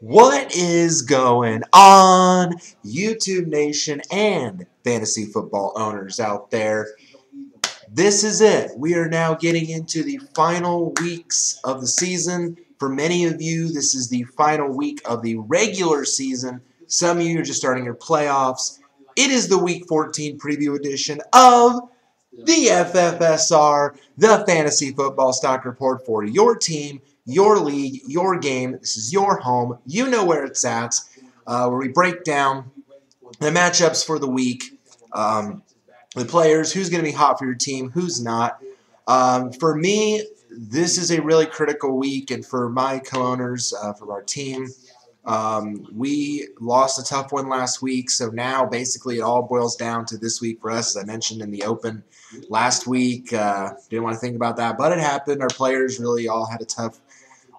What is going on, YouTube Nation and fantasy football owners out there? This is it. We are now getting into the final weeks of the season. For many of you, this is the final week of the regular season. Some of you are just starting your playoffs. It is the Week 14 preview edition of the FFSR, the Fantasy Football Stock Report for your team, your league, your game. This is your home. You know where it's at, uh, where we break down the matchups for the week, um, the players, who's going to be hot for your team, who's not. Um, for me, this is a really critical week, and for my co-owners, uh, for our team, um, we lost a tough one last week, so now basically it all boils down to this week for us. As I mentioned in the open last week, uh, didn't want to think about that, but it happened. Our players really all had a tough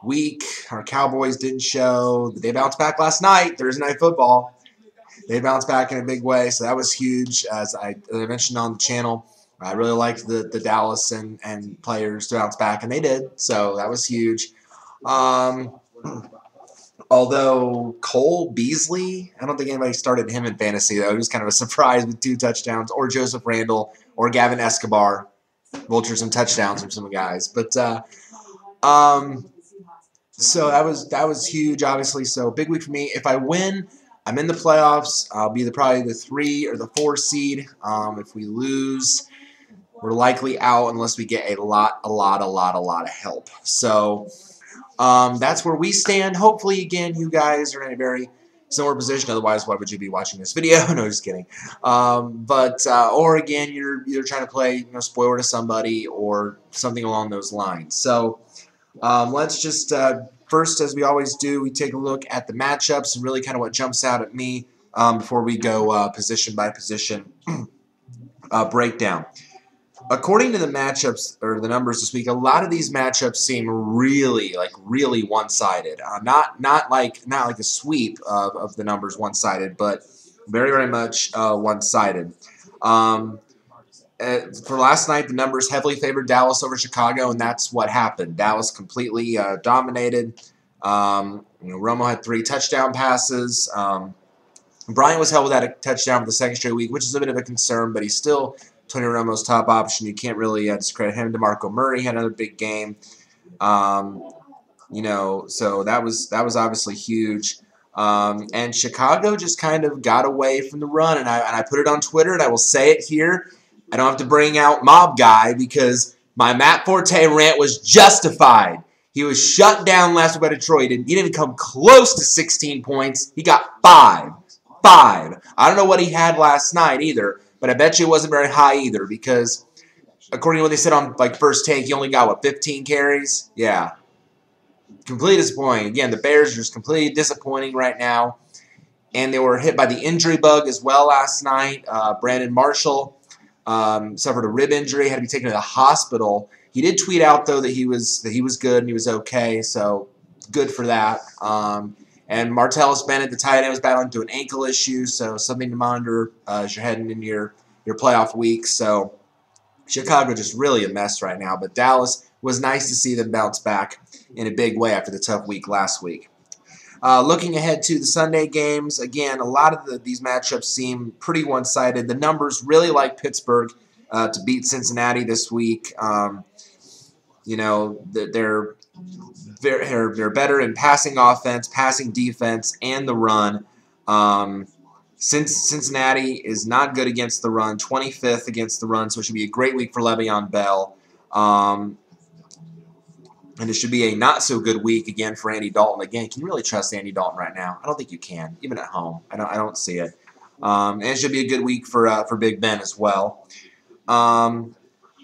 week. Our Cowboys didn't show. They bounced back last night, Thursday Night Football. They bounced back in a big way, so that was huge. As I, as I mentioned on the channel, I really liked the, the Dallas and, and players to bounce back, and they did, so that was huge. Um, Although Cole Beasley, I don't think anybody started him in fantasy, though. He was kind of a surprise with two touchdowns, or Joseph Randle, or Gavin Escobar. Vulture some touchdowns from some guys. But, uh, um, so that was that was huge, obviously. So big week for me. If I win, I'm in the playoffs. I'll be the probably the three or the four seed. Um, if we lose, we're likely out unless we get a lot, a lot, a lot, a lot of help. So um, that's where we stand. Hopefully, again, you guys are in a very similar position. Otherwise, why would you be watching this video? no, just kidding. Um, but uh, or again, you're you're trying to play you know spoiler to somebody or something along those lines. So um, let's just uh, first, as we always do, we take a look at the matchups and really kind of what jumps out at me um, before we go uh, position by position uh, breakdown according to the matchups or the numbers this week, a lot of these matchups seem really, like, really one-sided. Uh, not, not like, not like a sweep of, of the numbers one-sided, but very, very much uh, one-sided. Um, uh, for last night, the numbers heavily favored Dallas over Chicago, and that's what happened. Dallas completely uh, dominated. Um, you know, Romo had three touchdown passes. Um, Bryant was held without a touchdown for the second straight week, which is a bit of a concern, but he's still Tony Romo's top option. You can't really uh, discredit him. DeMarco Murray had another big game. Um, you know, so that was that was obviously huge. Um, and Chicago just kind of got away from the run, and I and I put it on Twitter, and I will say it here. I don't have to bring out Mob Guy because my Matt Forte rant was justified. He was shut down last week by Detroit. and He didn't come close to 16 points. He got five. Five. I don't know what he had last night either, but I bet you it wasn't very high either because according to what they said on like first take, he only got what 15 carries. Yeah, completely disappointing. Again, the Bears are just completely disappointing right now, and they were hit by the injury bug as well last night. Uh, Brandon Marshall um, suffered a rib injury, had to be taken to the hospital. He did tweet out though that he was that he was good and he was okay, so good for that. Um, and Martellus Bennett, the tight end, was battling to an ankle issue, so something to monitor uh, as you're heading into your, your playoff week. So Chicago just really a mess right now, but Dallas was nice to see them bounce back in a big way after the tough week last week. Uh, looking ahead to the Sunday games, again, a lot of the, these matchups seem pretty one-sided. The numbers really like Pittsburgh uh, to beat Cincinnati this week. Um, you know, they're they're, they're better in passing offense, passing defense, and the run. Um, since Cincinnati is not good against the run, 25th against the run, so it should be a great week for Le'Veon Bell. Um, and it should be a not so good week again for Andy Dalton. Again, can you really trust Andy Dalton right now? I don't think you can, even at home. I don't. I don't see it. Um, and it should be a good week for uh, for Big Ben as well. Um,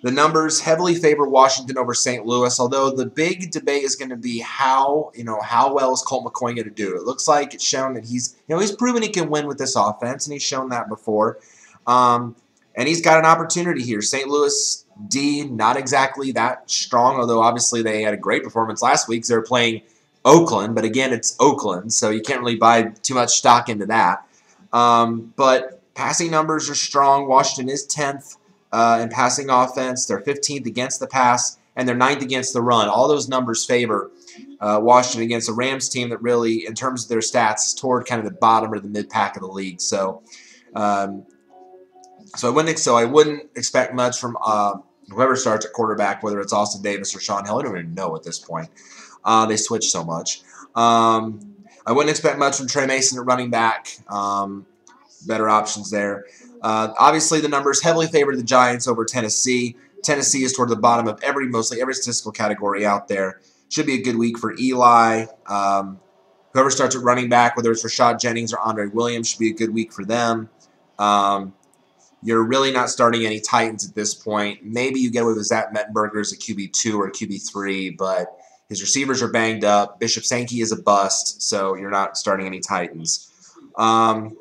the numbers heavily favor Washington over St. Louis, although the big debate is going to be how, you know, how well is Colt McCoy going to do? It looks like it's shown that he's, you know, he's proven he can win with this offense, and he's shown that before. Um, and he's got an opportunity here. St. Louis D, not exactly that strong, although obviously they had a great performance last week. They're playing Oakland, but again, it's Oakland, so you can't really buy too much stock into that. Um, but passing numbers are strong. Washington is 10th uh, in passing offense. They're 15th against the pass, and they're 9th against the run. All those numbers favor uh, Washington against a Rams team that really, in terms of their stats, is toward kind of the bottom or the mid pack of the league. So, um, so I wouldn't so I wouldn't expect much from uh, whoever starts at quarterback, whether it's Austin Davis or Shaun Hill. I don't even know at this point. Uh, they switch so much. Um, I wouldn't expect much from Tre Mason at running back. Um, better options there. Uh, obviously, the numbers heavily favor the Giants over Tennessee. Tennessee is toward the bottom of every, mostly every statistical category out there. Should be a good week for Eli. Um, whoever starts at running back, whether it's Rashad Jennings or Andre Williams, should be a good week for them. Um, you're really not starting any Titans at this point. Maybe you get away with Zach Mettenberger as a QB2 or a QB3, but his receivers are banged up. Bishop Sankey is a bust, so you're not starting any Titans. Um,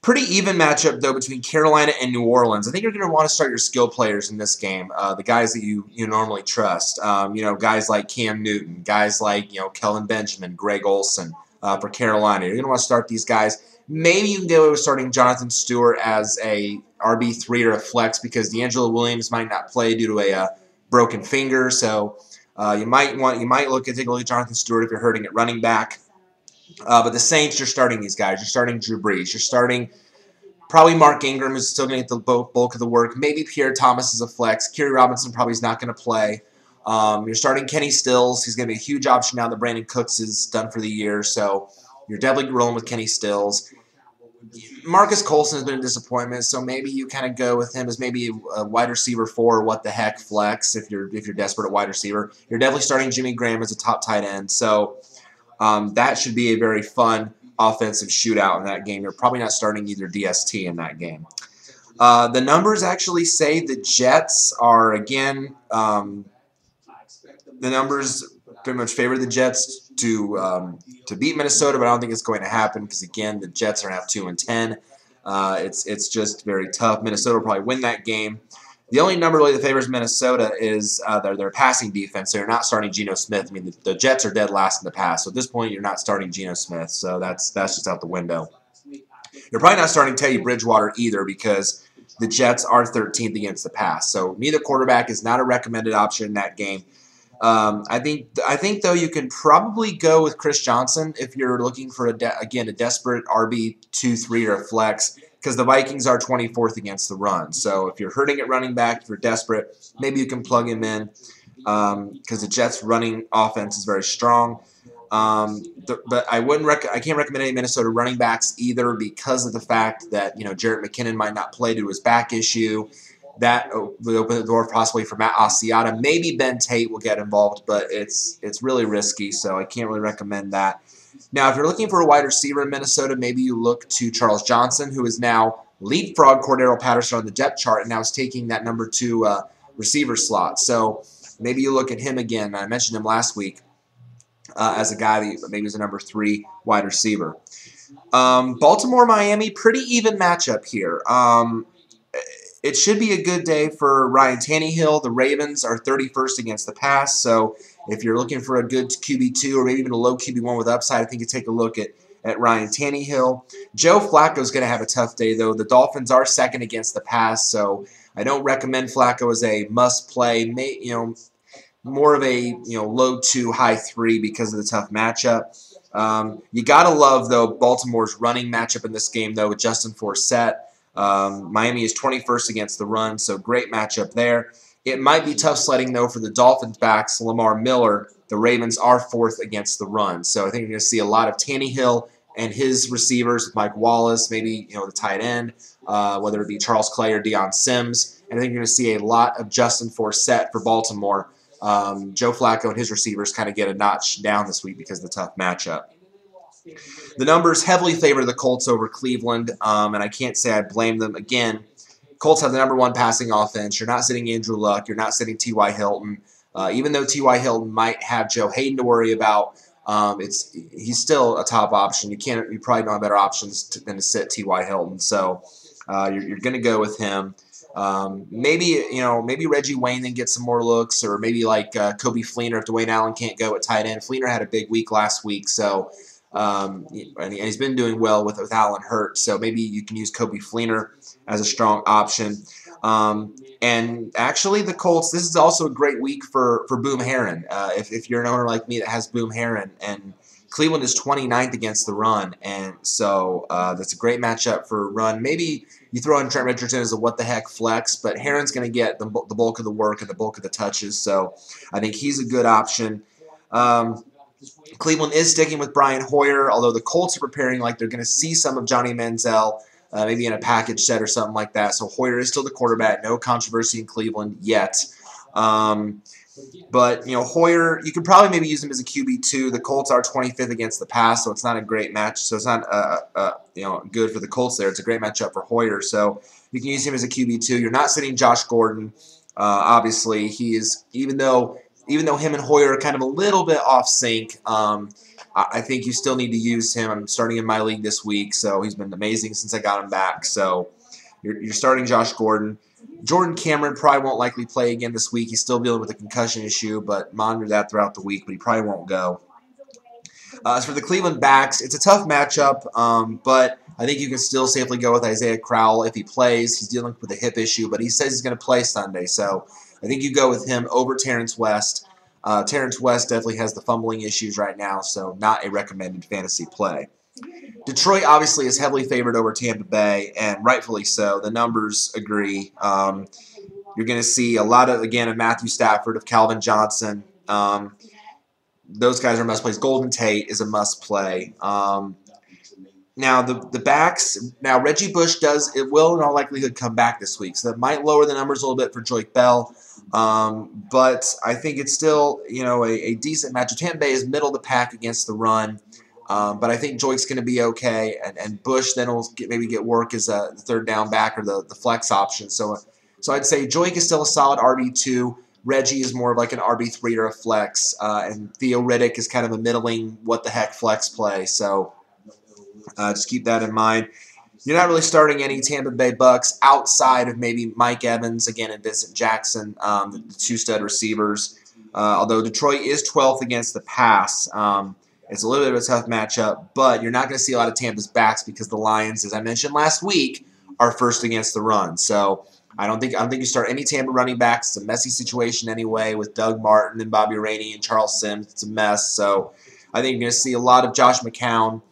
Pretty even matchup, though, between Carolina and New Orleans. I think you're going to want to start your skill players in this game, uh, the guys that you, you normally trust. Um, you know, guys like Cam Newton, guys like, you know, Kelvin Benjamin, Greg Olsen uh, for Carolina. You're going to want to start these guys. Maybe you can get away with starting Jonathan Stewart as a RB3 or a flex because DeAngelo Williams might not play due to a uh, broken finger. So uh, you might want you might look at take a look at Jonathan Stewart if you're hurting at running back. Uh, but the Saints, you're starting these guys. You're starting Drew Brees. You're starting probably Mark Ingram is still going to get the bulk of the work. Maybe Pierre Thomas is a flex. Khiry Robinson probably is not going to play. Um, you're starting Kenny Stills. He's going to be a huge option now that Brandin Cooks is done for the year. So you're definitely rolling with Kenny Stills. Marques Colston has been a disappointment, so maybe you kind of go with him as maybe a wide receiver four, what the heck flex if you're if you're desperate at wide receiver. You're definitely starting Jimmy Graham as a top tight end. So um, that should be a very fun offensive shootout in that game. You're probably not starting either DST in that game. Uh, the numbers actually say the Jets are, again, um, the numbers pretty much favor the Jets to um, to beat Minnesota, but I don't think it's going to happen because, again, the Jets are now 2 and 10. Uh, it's, it's just very tough. Minnesota will probably win that game. The only number really that favors Minnesota is uh, their, their passing defense. They're not starting Geno Smith. I mean, the, the, Jets are dead last in the pass. So at this point, you're not starting Geno Smith. So that's that's just out the window. You're probably not starting Teddy Bridgewater either because the Jets are 13th against the pass. So neither quarterback is not a recommended option in that game. Um, I think I think though you can probably go with Chris Johnson if you're looking for a again a desperate RB two three or a flex because the Vikings are 24th against the run. So if you're hurting at running back, if you're desperate, maybe you can plug him in because um, the Jets' running offense is very strong. Um, the, but I wouldn't rec- I can't recommend any Minnesota running backs either because of the fact that you know Jerick McKinnon might not play due to his back issue. That would open the door possibly for Matt Asiata. Maybe Ben Tate will get involved, but it's it's really risky, so I can't really recommend that. Now, if you're looking for a wide receiver in Minnesota, maybe you look to Charles Johnson, who is now leapfrog Cordarrelle Patterson on the depth chart and now is taking that number two uh, receiver slot. So maybe you look at him again. I mentioned him last week uh, as a guy that maybe is a number three wide receiver. Um, Baltimore Miami, pretty even matchup here. Um, it should be a good day for Ryan Tannehill. The Ravens are 31st against the pass, so if you're looking for a good QB2 or maybe even a low QB1 with upside, I think you take a look at, at Ryan Tannehill. Joe Flacco is going to have a tough day, though. The Dolphins are second against the pass, so I don't recommend Flacco as a must-play. You know, more of a you know low two, high three because of the tough matchup. Um, you gotta love though Baltimore's running matchup in this game though with Justin Forsett. Um, Miami is 21st against the run, so great matchup there. It might be tough sledding, though, for the Dolphins backs, Lamar Miller. The Ravens are fourth against the run. So I think you're going to see a lot of Tannehill and his receivers, Mike Wallace, maybe you know the tight end, uh, whether it be Charles Clay or Dion Sims. And I think you're going to see a lot of Justin Forsett for Baltimore. Um, Joe Flacco and his receivers kind of get a notch down this week because of the tough matchup. The numbers heavily favor the Colts over Cleveland, um, and I can't say I blame them. Again, Colts have the number one passing offense. You're not sitting Andrew Luck. You're not sitting T.Y. Hilton. Uh, even though T.Y. Hilton might have Joe Haden to worry about, um, it's he's still a top option. You can't. You probably don't have better options to, than to sit T.Y. Hilton. So uh, you're, you're going to go with him. Um, maybe you know, maybe Reggie Wayne then gets some more looks, or maybe like uh, Coby Fleener if Dwayne Allen can't go at tight end. Fleener had a big week last week, so um, and he's been doing well with, with Allen Hurt, so maybe you can use Coby Fleener as a strong option. Um, And actually, the Colts, this is also a great week for, for Boom Herron. Uh, if, if you're an owner like me that has Boom Herron, and Cleveland is 29th against the run, and so uh, that's a great matchup for a run. Maybe you throw in Trent Richardson as a what the heck flex, but Herron's going to get the, the bulk of the work and the bulk of the touches, so I think he's a good option. Um, Cleveland is sticking with Brian Hoyer, although the Colts are preparing like they're going to see some of Johnny Manziel uh, maybe in a package set or something like that. So Hoyer is still the quarterback. No controversy in Cleveland yet. Um, but you know Hoyer, you could probably maybe use him as a QB two. The Colts are 25th against the pass, so it's not a great match. So it's not uh, uh, you know good for the Colts there. It's a great matchup for Hoyer. So you can use him as a QB two. You're not sitting Josh Gordon. Uh, obviously, he is even though even though him and Hoyer are kind of a little bit off sync. Um, I think you still need to use him. I'm starting in my league this week, so he's been amazing since I got him back. So you're, you're starting Josh Gordon. Jordan Cameron probably won't likely play again this week. He's still dealing with a concussion issue, but monitor that throughout the week, but he probably won't go. Uh, as for the Cleveland backs, it's a tough matchup, um, but I think you can still safely go with Isaiah Crowell if he plays. He's dealing with a hip issue, but he says he's going to play Sunday, so I think you go with him over Terrance West. Uh, Terrance West definitely has the fumbling issues right now, so not a recommended fantasy play. Detroit obviously is heavily favored over Tampa Bay, and rightfully so. The numbers agree. Um, you're going to see a lot of, again, of Matthew Stafford, of Calvin Johnson. Um, those guys are must plays. Golden Tate is a must play. Um, now the the backs. Now Reggie Bush does it will in all likelihood come back this week, so that might lower the numbers a little bit for Joique Bell. Um, but I think it's still, you know, a, a decent match. Tampa Bay is middle of the pack against the run. Um, but I think Joique's going to be okay, and, and Bush then will get, maybe get work as a third down back or the, the flex option. So, so I'd say Joique is still a solid RB two. Reggie is more of like an RB three or a flex, uh, and Theo Riddick is kind of a middling what the heck flex play. So, uh, just keep that in mind. You're not really starting any Tampa Bay Bucks outside of maybe Mike Evans again and Vincent Jackson, um, the two stud receivers. Uh, although Detroit is 12th against the pass, um, it's a little bit of a tough matchup. But you're not going to see a lot of Tampa's backs because the Lions, as I mentioned last week, are first against the run. So I don't think I don't think you start any Tampa running backs. It's a messy situation anyway with Doug Martin and Bobby Rainey and Charles Sims. It's a mess. So I think you're going to see a lot of Josh McCown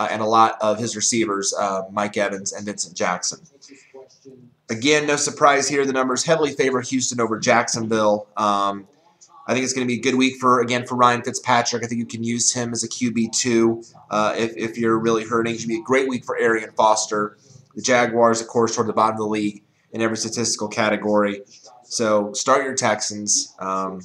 uh, and a lot of his receivers, uh, Mike Evans and Vincent Jackson. Again, no surprise here. The numbers heavily favor Houston over Jacksonville. Um, I think it's going to be a good week for again for Ryan Fitzpatrick. I think you can use him as a QB two uh, if, if you're really hurting. It should be a great week for Arian Foster. The Jaguars, of course, toward the bottom of the league in every statistical category. So start your Texans. Um,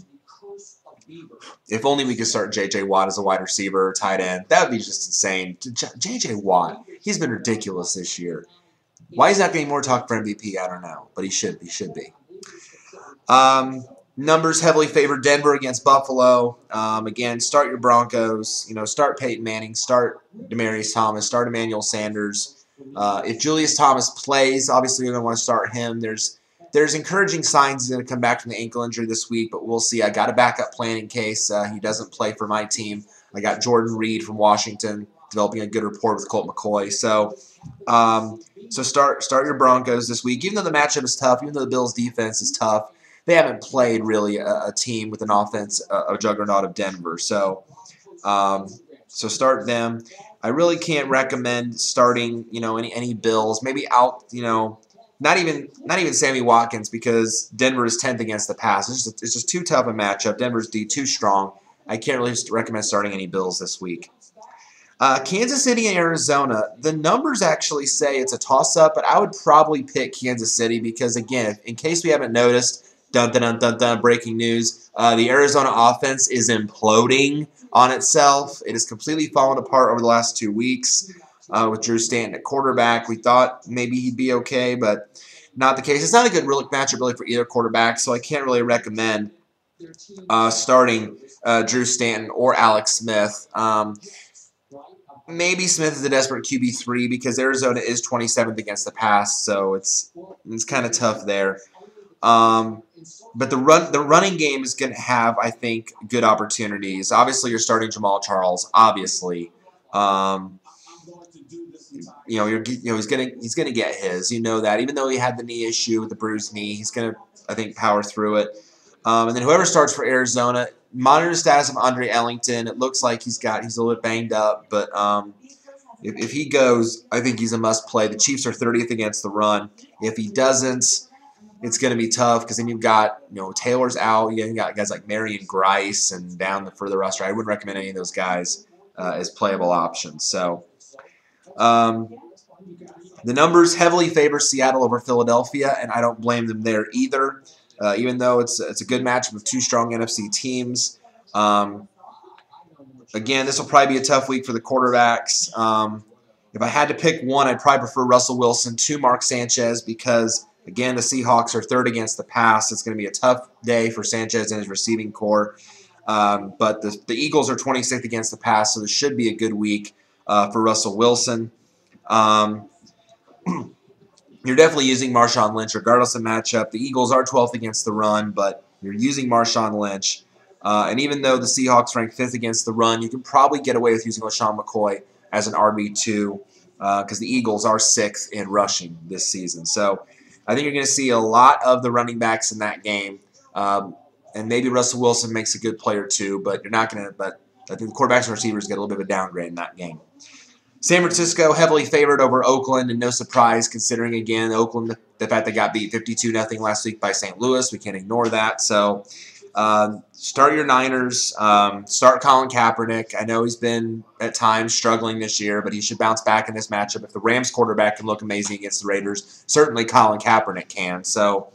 if only we could start J.J. Watt as a wide receiver tight end. That would be just insane. J.J. Watt, he's been ridiculous this year. Why he's not getting more talk for MVP, I don't know. But he should. He should be. Um, numbers heavily favor Denver against Buffalo. Um, again, start your Broncos. You know, start Peyton Manning. Start Demaryius Thomas. Start Emmanuel Sanders. Uh, if Julius Thomas plays, obviously you're going to want to start him. There's there's encouraging signs he's going to come back from the ankle injury this week, but we'll see. I got a backup plan in case uh, he doesn't play for my team. I got Jordan Reed from Washington developing a good rapport with Colt McCoy. So, um, so start start your Broncos this week. Even though the matchup is tough, even though the Bills' defense is tough, they haven't played really a, a team with an offense, a, a, juggernaut of Denver. So, um, so start them. I really can't recommend starting, you know, any any Bills. Maybe out, you know, not even not even Sammy Watkins because Denver is 10th against the pass. It's just, it's just too tough a matchup. Denver's D too strong. I can't really recommend starting any Bills this week. Uh, Kansas City and Arizona. The numbers actually say it's a toss-up, but I would probably pick Kansas City because, again, in case we haven't noticed, dun dun dun dun, dun breaking news, uh, the Arizona offense is imploding on itself. It has completely fallen apart over the last two weeks uh, with Drew Stanton at quarterback. We thought maybe he'd be okay, but not the case. It's not a good matchup really for either quarterback, so I can't really recommend uh, starting uh, Drew Stanton or Alex Smith. Um, maybe Smith is a desperate QB three because Arizona is 27th against the pass, so it's it's kind of tough there. Um, but the run the running game is going to have, I think, good opportunities. Obviously, you're starting Jamaal Charles. Obviously, um, you know, you're, you know, he's gonna he's gonna get his. You know that. Even though he had the knee issue with the bruised knee, he's gonna I think power through it. Um, and then whoever starts for Arizona, monitor the status of Andre Ellington. It looks like he's got he's a little bit banged up, but um, if, if he goes, I think he's a must play. The Chiefs are 30th against the run. If he doesn't, it's going to be tough because then you've got you know Taylor's out. You got guys like Marion Grice and down the further roster. I wouldn't recommend any of those guys uh, as playable options. So. Um, the numbers heavily favor Seattle over Philadelphia, and I don't blame them there either. Uh, even though it's it's a good matchup of two strong NFC teams. Um, again, this will probably be a tough week for the quarterbacks. Um, if I had to pick one, I'd probably prefer Russell Wilson to Mark Sanchez because again, the Seahawks are third against the pass. It's going to be a tough day for Sanchez and his receiving corps. Um, but the, the Eagles are 26th against the pass, so this should be a good week uh, for Russell Wilson. Um, you're definitely using Marshawn Lynch regardless of matchup. The Eagles are 12th against the run, but you're using Marshawn Lynch. Uh, and even though the Seahawks rank fifth against the run, you can probably get away with using LeSean McCoy as an RB2 because uh, the Eagles are sixth in rushing this season. So I think you're going to see a lot of the running backs in that game. Um, and maybe Russell Wilson makes a good player too, but you're not going to. But I think the quarterbacks and receivers get a little bit of a downgrade in that game. San Francisco heavily favored over Oakland, and no surprise considering again Oakland the fact they got beat 52 nothing last week by St. Louis. We can't ignore that. So um, start your Niners. Um, start Colin Kaepernick. I know he's been at times struggling this year, but he should bounce back in this matchup. If the Rams quarterback can look amazing against the Raiders, certainly Colin Kaepernick can. So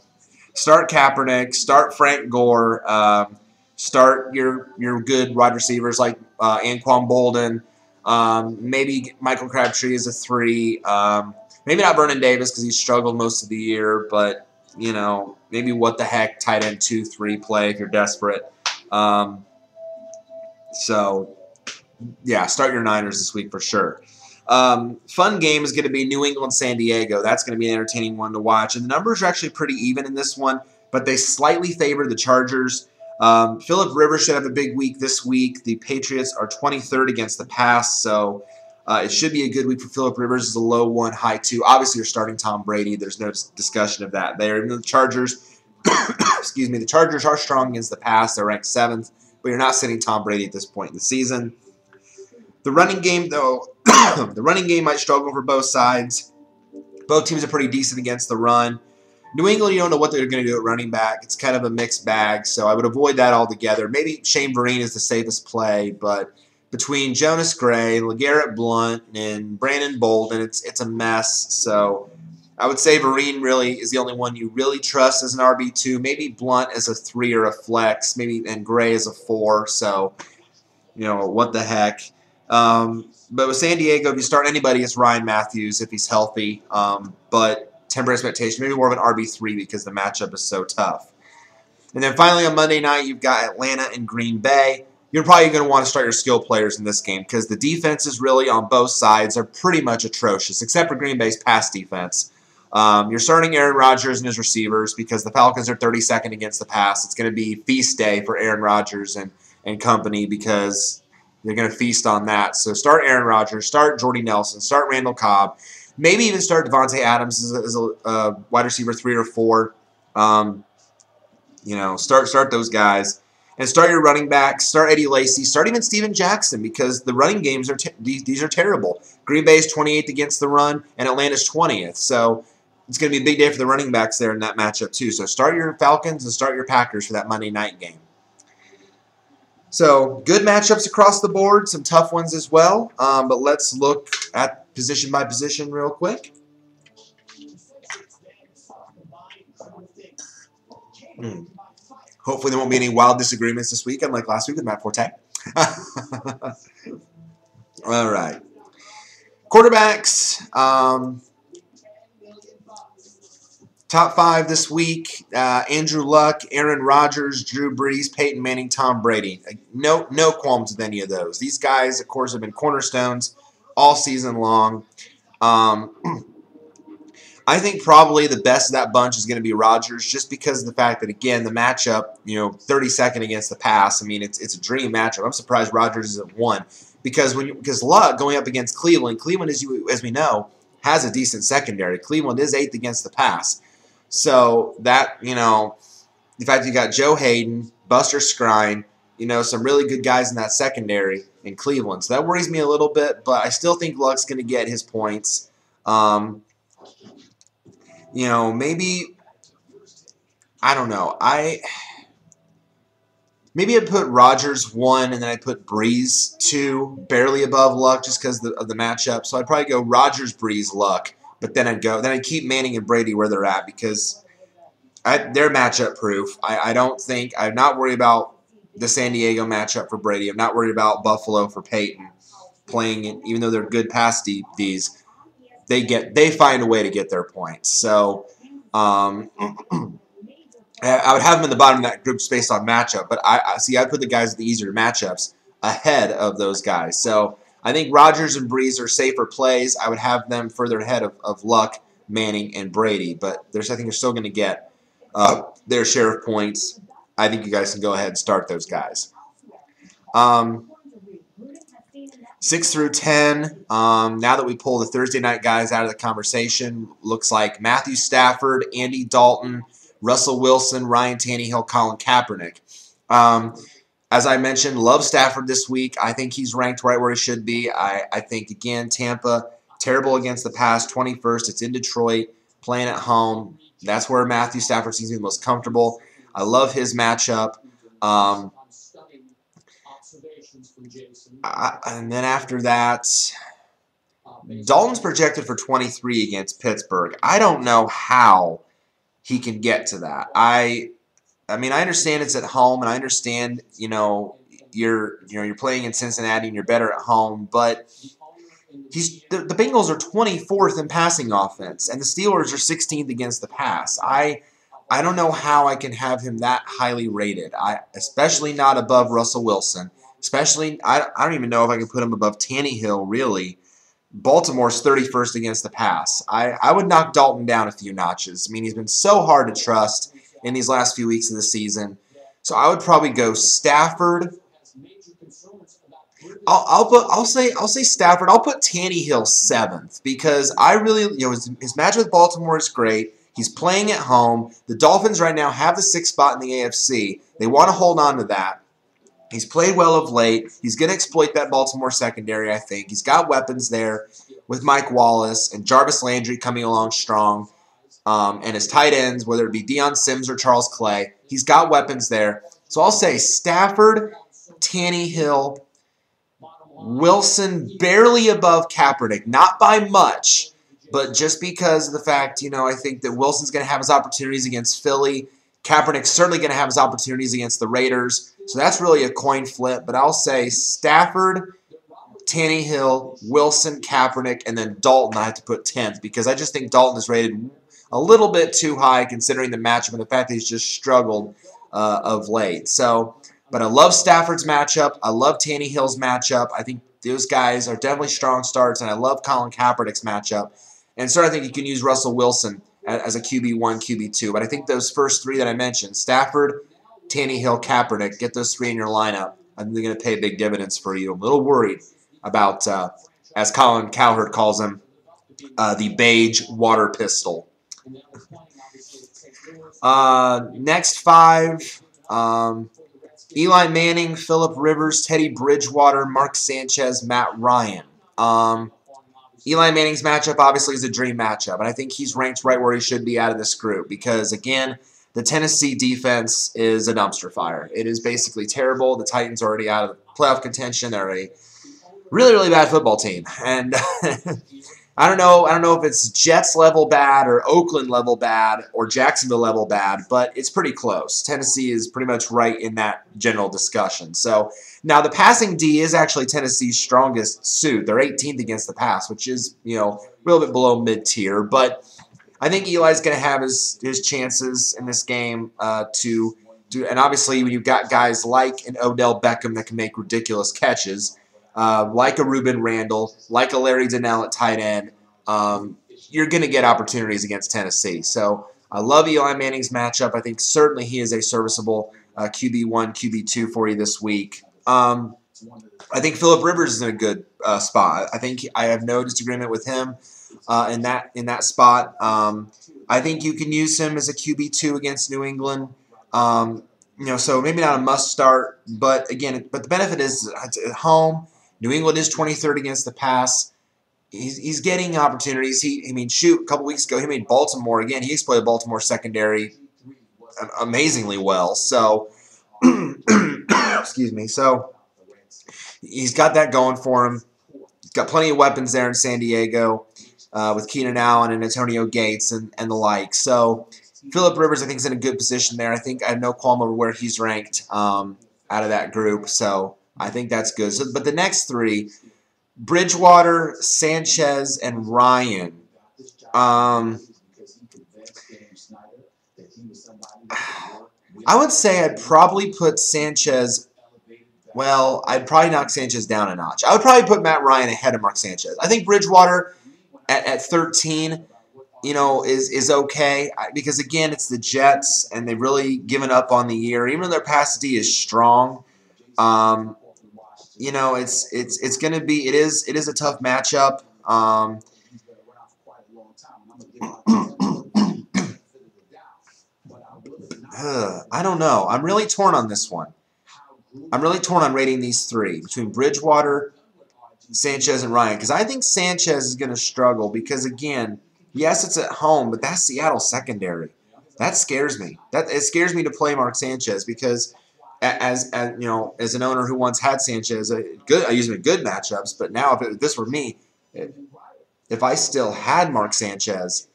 start Kaepernick. Start Frank Gore. Um, start your your good wide receivers like uh, Anquan Boldin. Um, maybe Michael Crabtree is a three. Um, maybe not Vernon Davis because he struggled most of the year, but you know maybe what the heck tight end two three play if you're desperate. Um, so yeah, start your Niners this week for sure. Um, fun game is going to be New England San Diego. That's going to be an entertaining one to watch, and the numbers are actually pretty even in this one, but they slightly favor the Chargers. Um, Philip Rivers should have a big week this week. The Patriots are 23rd against the pass, so uh, it should be a good week for Philip Rivers. Is a low one, high two. Obviously, you're starting Tom Brady. There's no discussion of that there. The Chargers, excuse me, the Chargers are strong against the pass. They're ranked seventh, but you're not sitting Tom Brady at this point in the season. The running game, though, the running game might struggle for both sides. Both teams are pretty decent against the run. New England, you don't know what they're going to do at running back. It's kind of a mixed bag, so I would avoid that altogether. Maybe Shane Vereen is the safest play, but between Jonas Gray, LeGarrette Blunt, and Brandon Bolden, it's it's a mess. So I would say Vereen really is the only one you really trust as an RB two. Maybe Blunt as a three or a flex. Maybe and Gray as a four. So you know what the heck. Um, but with San Diego, if you start anybody, it's Ryan Mathews if he's healthy. Um, but temper expectation, maybe more of an RB3 because the matchup is so tough. And then finally on Monday night, you've got Atlanta and Green Bay. You're probably going to want to start your skill players in this game because the defenses really on both sides are pretty much atrocious, except for Green Bay's pass defense. Um, you're starting Aaron Rodgers and his receivers because the Falcons are 32nd against the pass. It's going to be feast day for Aaron Rodgers and, and company because they're going to feast on that. So start Aaron Rodgers, start Jordy Nelson, start Randall Cobb. Maybe even start Davante Adams as a, as a uh, wide receiver three or four. Um, you know, start start those guys and start your running backs. Start Eddie Lacy. Start even Steven Jackson because the running games are these, these are terrible. Green Bay is 28th against the run and Atlanta's 20th. So it's going to be a big day for the running backs there in that matchup too. So start your Falcons and start your Packers for that Monday night game. So good matchups across the board, some tough ones as well. Um, but let's look at position by position real quick. Hmm. Hopefully there won't be any wild disagreements this week, unlike last week with Matt Forte. All right. Quarterbacks. Um, top five this week: uh, Andrew Luck, Aaron Rodgers, Drew Brees, Peyton Manning, Tom Brady. No, no qualms with any of those. These guys, of course, have been cornerstones all season long. Um, I think probably the best of that bunch is going to be Rodgers, just because of the fact that again the matchup, you know, 32nd against the pass. I mean, it's it's a dream matchup. I'm surprised Rodgers isn't one because when because Luck going up against Cleveland, Cleveland as you as we know has a decent secondary. Cleveland is eighth against the pass, so that you know the fact you got Joe Haden, Buster Skrine, you know some really good guys in that secondary in Cleveland. So that worries me a little bit, but I still think Luck's going to get his points. Um, you know, maybe I don't know. I maybe I'd put Rodgers one, and then I'd put Brees two, barely above Luck, just because of the matchup. So I'd probably go Rodgers, Brees, Luck, but then I'd go then I'd keep Manning and Brady where they're at because I, they're matchup proof. I, I don't think I'm not worried about the San Diego matchup for Brady. I'm not worried about Buffalo for Peyton playing, even though they're good past these. They get they find a way to get their points. So. Um, I would have them in the bottom of that group based on matchup, but I, I see I put the guys with the easier matchups ahead of those guys. So I think Rodgers and Brees are safer plays. I would have them further ahead of, of Luck, Manning, and Brady, but there's I think they're still going to get uh, their share of points. I think you guys can go ahead and start those guys. Um, six through ten. Um, now that we pull the Thursday night guys out of the conversation, looks like Matthew Stafford, Andy Dalton. Russell Wilson, Ryan Tannehill, Colin Kaepernick. Um, as I mentioned, love Stafford this week. I think he's ranked right where he should be. I, I think, again, Tampa, terrible against the pass, 21st. It's in Detroit, playing at home. That's where Matthew Stafford seems to be the most comfortable. I love his matchup. Um, I, and then after that, Dalton's projected for 23 against Pittsburgh. I don't know how he can get to that. I I mean, I understand it's at home, and I understand you know you're you know you're playing in Cincinnati and you're better at home, but he's the, the Bengals are 24th in passing offense, and the Steelers are 16th against the pass. I I don't know how I can have him that highly rated. I especially not above Russell Wilson. Especially, I, I don't even know if I can put him above Tannehill, really. Baltimore's 31st against the pass. I, I would knock Dalton down a few notches. I mean, he's been so hard to trust in these last few weeks of the season. So I would probably go Stafford. I'll, I'll put I'll say I'll say Stafford. I'll put Tannehill seventh because I really you know his, his match with Baltimore is great. He's playing at home. The Dolphins right now have the sixth spot in the AFC. They want to hold on to that. He's played well of late. He's going to exploit that Baltimore secondary, I think. He's got weapons there with Mike Wallace and Jarvis Landry coming along strong. Um, and his tight ends, whether it be Dion Sims or Charles Clay, he's got weapons there. So I'll say Stafford, Tannehill, Wilson barely above Kaepernick, not by much, but just because of the fact, you know, I think that Wilson's going to have his opportunities against Philly. Kaepernick's certainly going to have his opportunities against the Raiders. So that's really a coin flip. But I'll say Stafford, Tannehill, Wilson, Kaepernick, and then Dalton I have to put 10th because I just think Dalton is rated a little bit too high considering the matchup and the fact that he's just struggled uh, of late. So, but I love Stafford's matchup. I love Tannehill's matchup. I think those guys are definitely strong starts, and I love Colin Kaepernick's matchup. And so I think you can use Russell Wilson as a QB1, QB2. But I think those first three that I mentioned, Stafford, Tannehill, Kaepernick, get those three in your lineup. I think they're going to pay big dividends for you. I'm a little worried about, uh, as Colin Cowherd calls him, uh, the beige water pistol. Uh, next five, um, Eli Manning, Philip Rivers, Teddy Bridgewater, Mark Sanchez, Matt Ryan. Um, Eli Manning's matchup obviously is a dream matchup, and I think he's ranked right where he should be out of this group because, again, the Tennessee defense is a dumpster fire. It is basically terrible. The Titans are already out of playoff contention. They're a really, really bad football team, and I don't know. I don't know if it's Jets level bad or Oakland level bad or Jacksonville level bad, but it's pretty close. Tennessee is pretty much right in that general discussion. So now the passing D is actually Tennessee's strongest suit. They're 18th against the pass, which is you know a little bit below mid tier, but I think Eli's going to have his his chances in this game uh, to do. And obviously, when you've got guys like an Odell Beckham that can make ridiculous catches uh, like a Rueben Randle, like a Larry Donnell at tight end, um, you're going to get opportunities against Tennessee. So I love Eli Manning's matchup. I think certainly he is a serviceable uh, QB1, QB2 for you this week. Um, I think Philip Rivers is in a good uh, spot. I think I have no disagreement with him uh, in that in that spot. Um, I think you can use him as a QB two against New England. Um, you know, so maybe not a must start, but again, but the benefit is at home. New England is 23rd against the pass. He's, he's getting opportunities. He, I mean, shoot, a couple weeks ago he made Baltimore again. He exploited Baltimore secondary amazingly well. So, excuse me. So he's got that going for him. He's got plenty of weapons there in San Diego uh, with Keenan Allen and Antonio Gates and, and the like. So Philip Rivers, I think, is in a good position there. I think I have no qualm over where he's ranked um, out of that group. So I think that's good. So, but the next three, Bridgewater, Sanchez, and Ryan. Um, I would say I'd probably put Sanchez. Well, I'd probably knock Sanchez down a notch. I would probably put Matt Ryan ahead of Mark Sanchez. I think Bridgewater at, at 13, you know, is is okay because again, it's the Jets and they've really given up on the year. Even though their pass D is strong, um, you know, it's it's it's going to be it is it is a tough matchup. Um, I don't know. I'm really torn on this one. I'm really torn on rating these three between Bridgewater, Sanchez, and Ryan because I think Sanchez is going to struggle because again, yes, it's at home, but that's Seattle secondary. That scares me. That it scares me to play Mark Sanchez because as, as you know, as an owner who once had Sanchez, a good I use him in good matchups, but now if, it, if this were me, if, if I still had Mark Sanchez,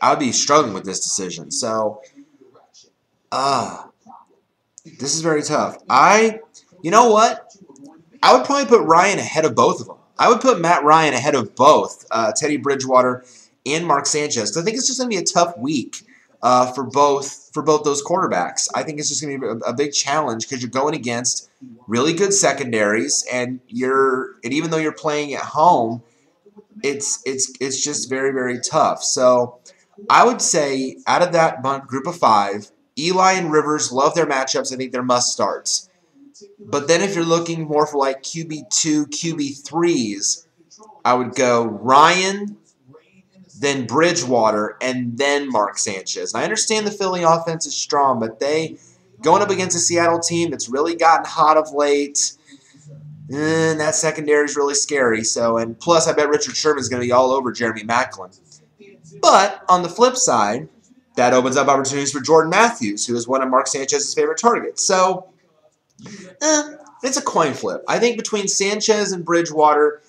I would be struggling with this decision. So Ah, uh, this is very tough. I, you know what? I would probably put Ryan ahead of both of them. I would put Matt Ryan ahead of both uh, Teddy Bridgewater and Mark Sanchez. I think it's just going to be a tough week uh, for both for both those quarterbacks. I think it's just going to be a, big challenge because you're going against really good secondaries, and you're and even though you're playing at home, it's it's it's just very very tough. So I would say out of that group of five, Eli and Rivers love their matchups. I think they're must starts. But then if you're looking more for like QB2, QB3s, I would go Ryan, then Bridgewater, and then Mark Sanchez. And I understand the Philly offense is strong, but they going up against a Seattle team that's really gotten hot of late. And that secondary is really scary. So, and plus, I bet Richard Sherman is going to be all over Jeremy Maclin. But on the flip side, that opens up opportunities for Jordan Matthews, who is one of Mark Sanchez's favorite targets. So, eh, it's a coin flip. I think between Sanchez and Bridgewater,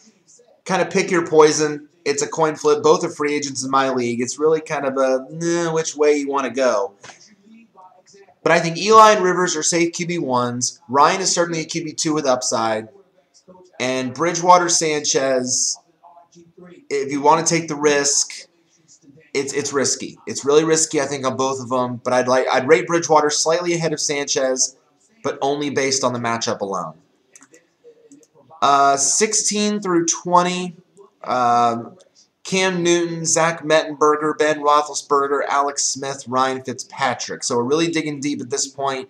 kind of pick your poison. It's a coin flip. Both are free agents in my league. It's really kind of a eh, which way you want to go. But I think Eli and Rivers are safe QB1s. Ryan is certainly a QB2 with upside. And Bridgewater Sanchez, if you want to take the risk, it's it's risky. It's really risky, I think, on both of them. But I'd like I'd rate Bridgewater slightly ahead of Sanchez, but only based on the matchup alone. Uh, 16 through 20, um, Cam Newton, Zach Mettenberger, Ben Roethlisberger, Alex Smith, Ryan Fitzpatrick. So we're really digging deep at this point.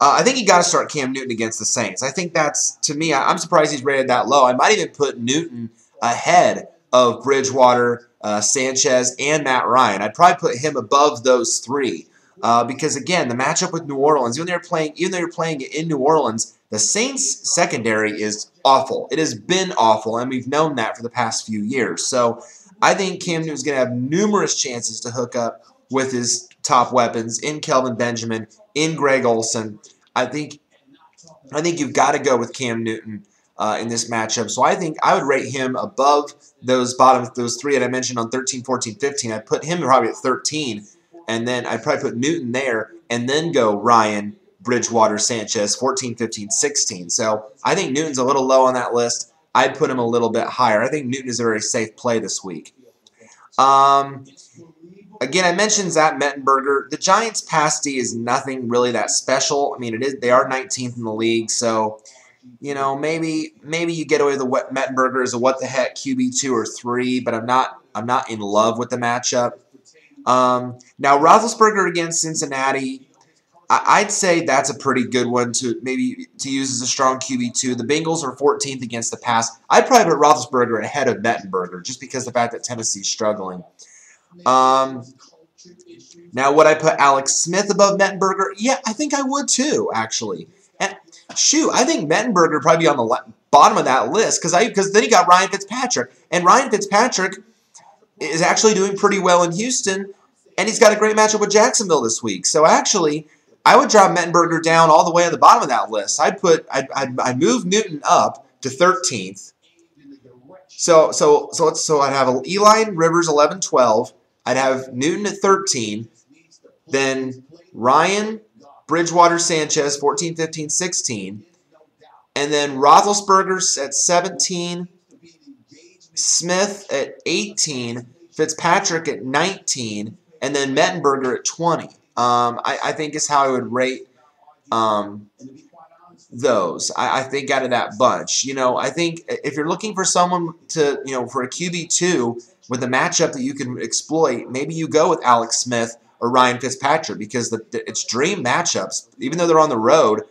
Uh, I think you got to start Cam Newton against the Saints. I think that's to me. I, I'm surprised he's rated that low. I might even put Newton ahead of Bridgewater uh, Sanchez, and Matt Ryan. I'd probably put him above those three uh, because again, the matchup with New Orleans, even though you're playing, even though you're playing in New Orleans, the Saints secondary is awful. It has been awful, and we've known that for the past few years. So I think Cam Newton's going to have numerous chances to hook up with his top weapons in Kelvin Benjamin, in Greg Olsen. I think I think you've got to go with Cam Newton uh, in this matchup. So I think I would rate him above those bottom those three that I mentioned on 13, 14, 15. I'd put him probably at 13, and then I'd probably put Newton there, and then go Ryan, Bridgewater, Sanchez, 14, 15, 16. So I think Newton's a little low on that list. I'd put him a little bit higher. I think Newton is a very safe play this week. Um, again, I mentioned Zach Mettenberger. The Giants' pass D is nothing really that special. I mean, it is they are 19th in the league, so you know, maybe maybe you get away with the Mettenberger as a what the heck QB two or three, but I'm not I'm not in love with the matchup. Um, now Roethlisberger against Cincinnati. I, would say that's a pretty good one to maybe to use as a strong QB two. The Bengals are 14th against the pass. I'd probably put Roethlisberger ahead of Mettenberger just because the fact that Tennessee's struggling. Um, now, would I put Alex Smith above Mettenberger? Yeah, I think I would too, actually. And shoot, I think Mettenberger would probably be on the bottom of that list because I because then you got Ryan Fitzpatrick, and Ryan Fitzpatrick is actually doing pretty well in Houston, and he's got a great matchup with Jacksonville this week. So actually, I would drop Mettenberger down all the way at the bottom of that list. I'd put I'd, I'd, I'd move Newton up to 13th. So so so let's so I'd have Eli Rivers 11 12. I'd have Newton at 13. Then Ryan, Bridgewater, Sanchez 14, 15, 16. And then Roethlisberger's at 17. Smith at 18. Fitzpatrick at 19. And then Mettenberger at 20 um, I, I, think is how I would rate um, those. I, I, think out of that bunch, you know, I think if you're looking for someone to, you know, for a QB two with a matchup that you can exploit, maybe you go with Alex Smith or Ryan Fitzpatrick because the, the, it's dream matchups. Even though they're on the road,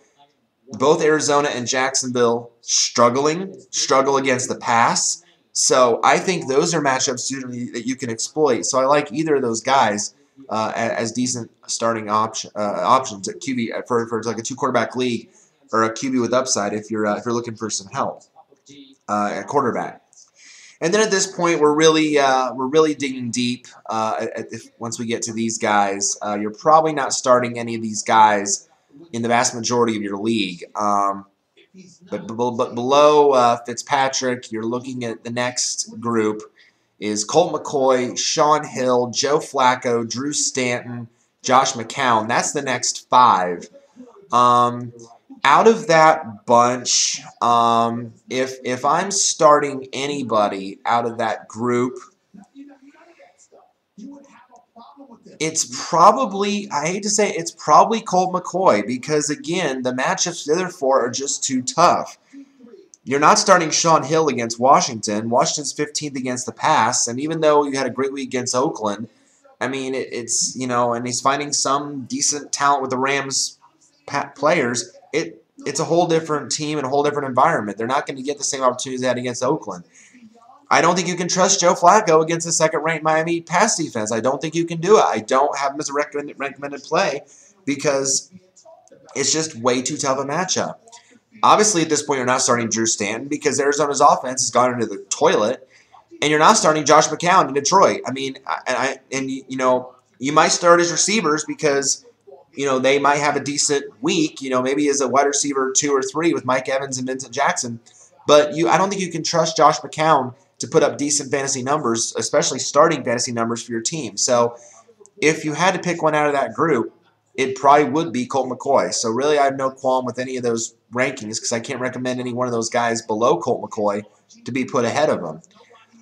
both Arizona and Jacksonville struggling, struggle against the pass. So I think those are matchups that you can exploit. So I like either of those guys uh, as decent starting option, uh, options at QB uh, for, for like a two quarterback league or a QB with upside if you're uh, if you're looking for some help uh, at quarterback. And then at this point, we're really uh, we're really digging deep. if, once we get to these guys, you're probably not starting any of these guys in the vast majority of your league. Um, but, but below Fitzpatrick, you're looking at the next group is Colt McCoy, Shaun Hill, Joe Flacco, Drew Stanton, Josh McCown. That's the next five. Um, out of that bunch, um, if if I'm starting anybody out of that group, it's probably I hate to say it, it's probably Colt McCoy because again the matchups the other four are just too tough. You're not starting Shaun Hill against Washington. Washington's 15th against the pass, and even though you had a great week against Oakland, I mean, it, it's, you know, and he's finding some decent talent with the Rams players. It It's a whole different team and a whole different environment. They're not going to get the same opportunities they had against Oakland. I don't think you can trust Joe Flacco against the second-ranked Miami pass defense. I don't think you can do it. I don't have him as a recommended play because it's just way too tough a matchup. Obviously, at this point, you're not starting Drew Stanton because Arizona's offense has gone into the toilet, and you're not starting Josh McCown in Detroit. I mean, and I and you know you might start his receivers because you know they might have a decent week. You know, maybe as a wide receiver two or three with Mike Evans and Vincent Jackson, but you I don't think you can trust Josh McCown to put up decent fantasy numbers, especially starting fantasy numbers for your team. So if you had to pick one out of that group, it probably would be Colt McCoy. So really, I have no qualm with any of those rankings because I can't recommend any one of those guys below Colt McCoy to be put ahead of him.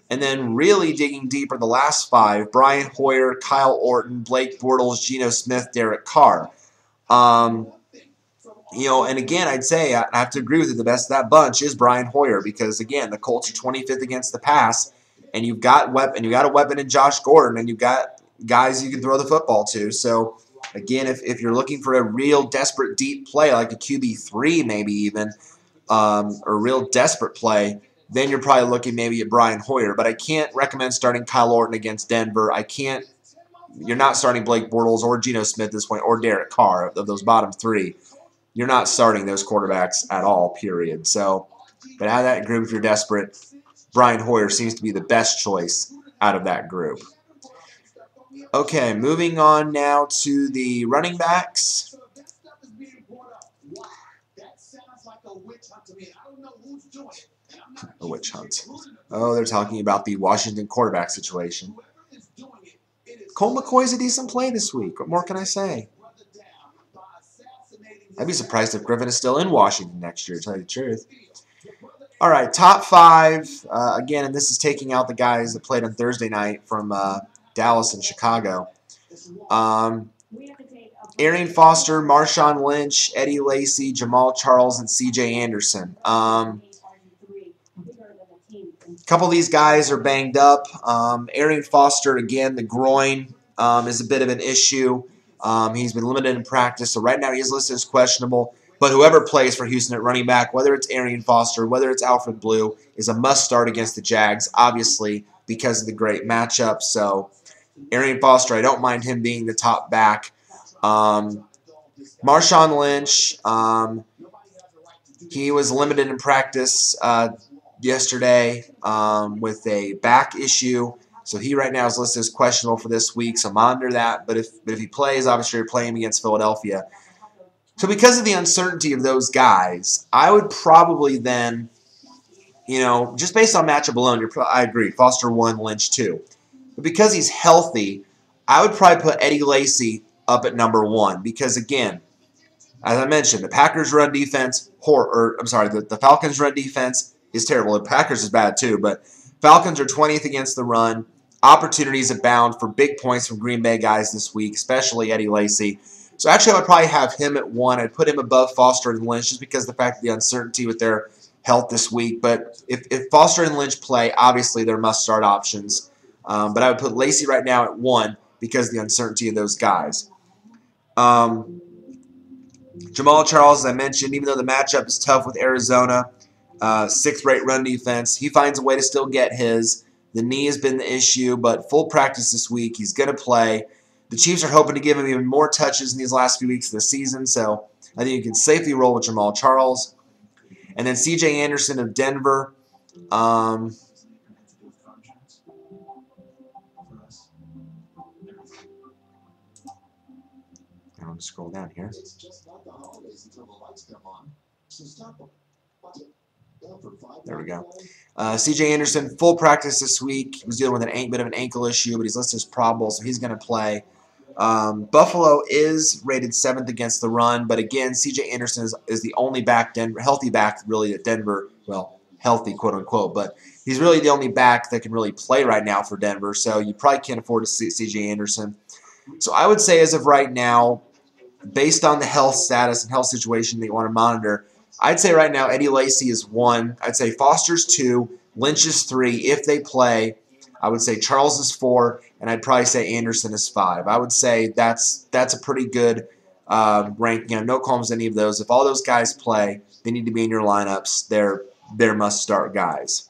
And then really digging deeper, the last five, Brian Hoyer, Kyle Orton, Blake Bortles, Geno Smith, Derek Carr. Um, you know, and again, I'd say I have to agree with you. The best of that bunch is Brian Hoyer because again, the Colts are 25th against the pass, and you've got weapon, and you got a weapon in Josh Gordon, and you've got guys you can throw the football to. So Again, if, if you're looking for a real desperate deep play, like a QB3 maybe even, um, or a real desperate play, then you're probably looking maybe at Brian Hoyer. But I can't recommend starting Kyle Orton against Denver. I can't. You're not starting Blake Bortles or Geno Smith at this point, or Derek Carr of those bottom three. You're not starting those quarterbacks at all. Period. So, but out of that group, if you're desperate, Brian Hoyer seems to be the best choice out of that group. Okay, moving on now to the running backs. A witch hunt. Oh, they're talking about the Washington quarterback situation. Colt McCoy's a decent play this week. What more can I say? I'd be surprised if Griffin is still in Washington next year, to tell you the truth. All right, top five. Uh, again, and this is taking out the guys that played on Thursday night from uh, Dallas and Chicago. Um, Arian Foster, Marshawn Lynch, Eddie Lacy, Jamaal Charles, and C.J. Anderson. Um, a couple of these guys are banged up. Um, Arian Foster, again, the groin um, is a bit of an issue. Um, he's been limited in practice, so right now he is listed as questionable. But whoever plays for Houston at running back, whether it's Arian Foster, whether it's Alfred Blue, is a must start against the Jags, obviously, because of the great matchup. So, Arian Foster, I don't mind him being the top back. Um, Marshawn Lynch, um, he was limited in practice uh, yesterday um, with a back issue. So he right now is listed as questionable for this week. So monitor that. But if but if he plays, obviously you're playing against Philadelphia. So because of the uncertainty of those guys, I would probably then, you know, just based on matchup alone, you're I agree. Foster one, Lynch two. But because he's healthy, I would probably put Eddie Lacy up at number one because again, as I mentioned, the Packers run defense, or I'm sorry, the, the Falcons run defense is terrible. The Packers is bad too, but Falcons are 20th against the run. Opportunities abound for big points from Green Bay guys this week, especially Eddie Lacy. So actually, I would probably have him at one. I'd put him above Foster and Lynch just because of the fact of the uncertainty with their health this week. But if, if Foster and Lynch play, obviously they're must-start options. Um, but I would put Lacy right now at one because of the uncertainty of those guys. Um, Jamaal Charles, as I mentioned, even though the matchup is tough with Arizona, uh, sixth-rate run defense, he finds a way to still get his. The knee has been the issue, but full practice this week. He's going to play. The Chiefs are hoping to give him even more touches in these last few weeks of the season, so I think you can safely roll with Jamaal Charles. And then C.J. Anderson of Denver. Um, I'll scroll down here. There we go. Uh, C.J. Anderson, full practice this week. He was dealing with an bit of an ankle issue, but he's listed as probable, so he's going to play. Um, Buffalo is rated seventh against the run, but again, C.J. Anderson is, is the only back, Denver, healthy back, really, at Denver. Well, healthy, quote unquote, but he's really the only back that can really play right now for Denver. So you probably can't afford to see C.J. Anderson. So I would say, as of right now, based on the health status and health situation that you want to monitor, I'd say right now Eddie Lacy is one. I'd say Foster's two. Lynch is three. If they play, I would say Charles is four, and I'd probably say Anderson is five. I would say that's that's a pretty good uh, rank. You know, no qualms any of those. If all those guys play, they need to be in your lineups. They're they're must start guys.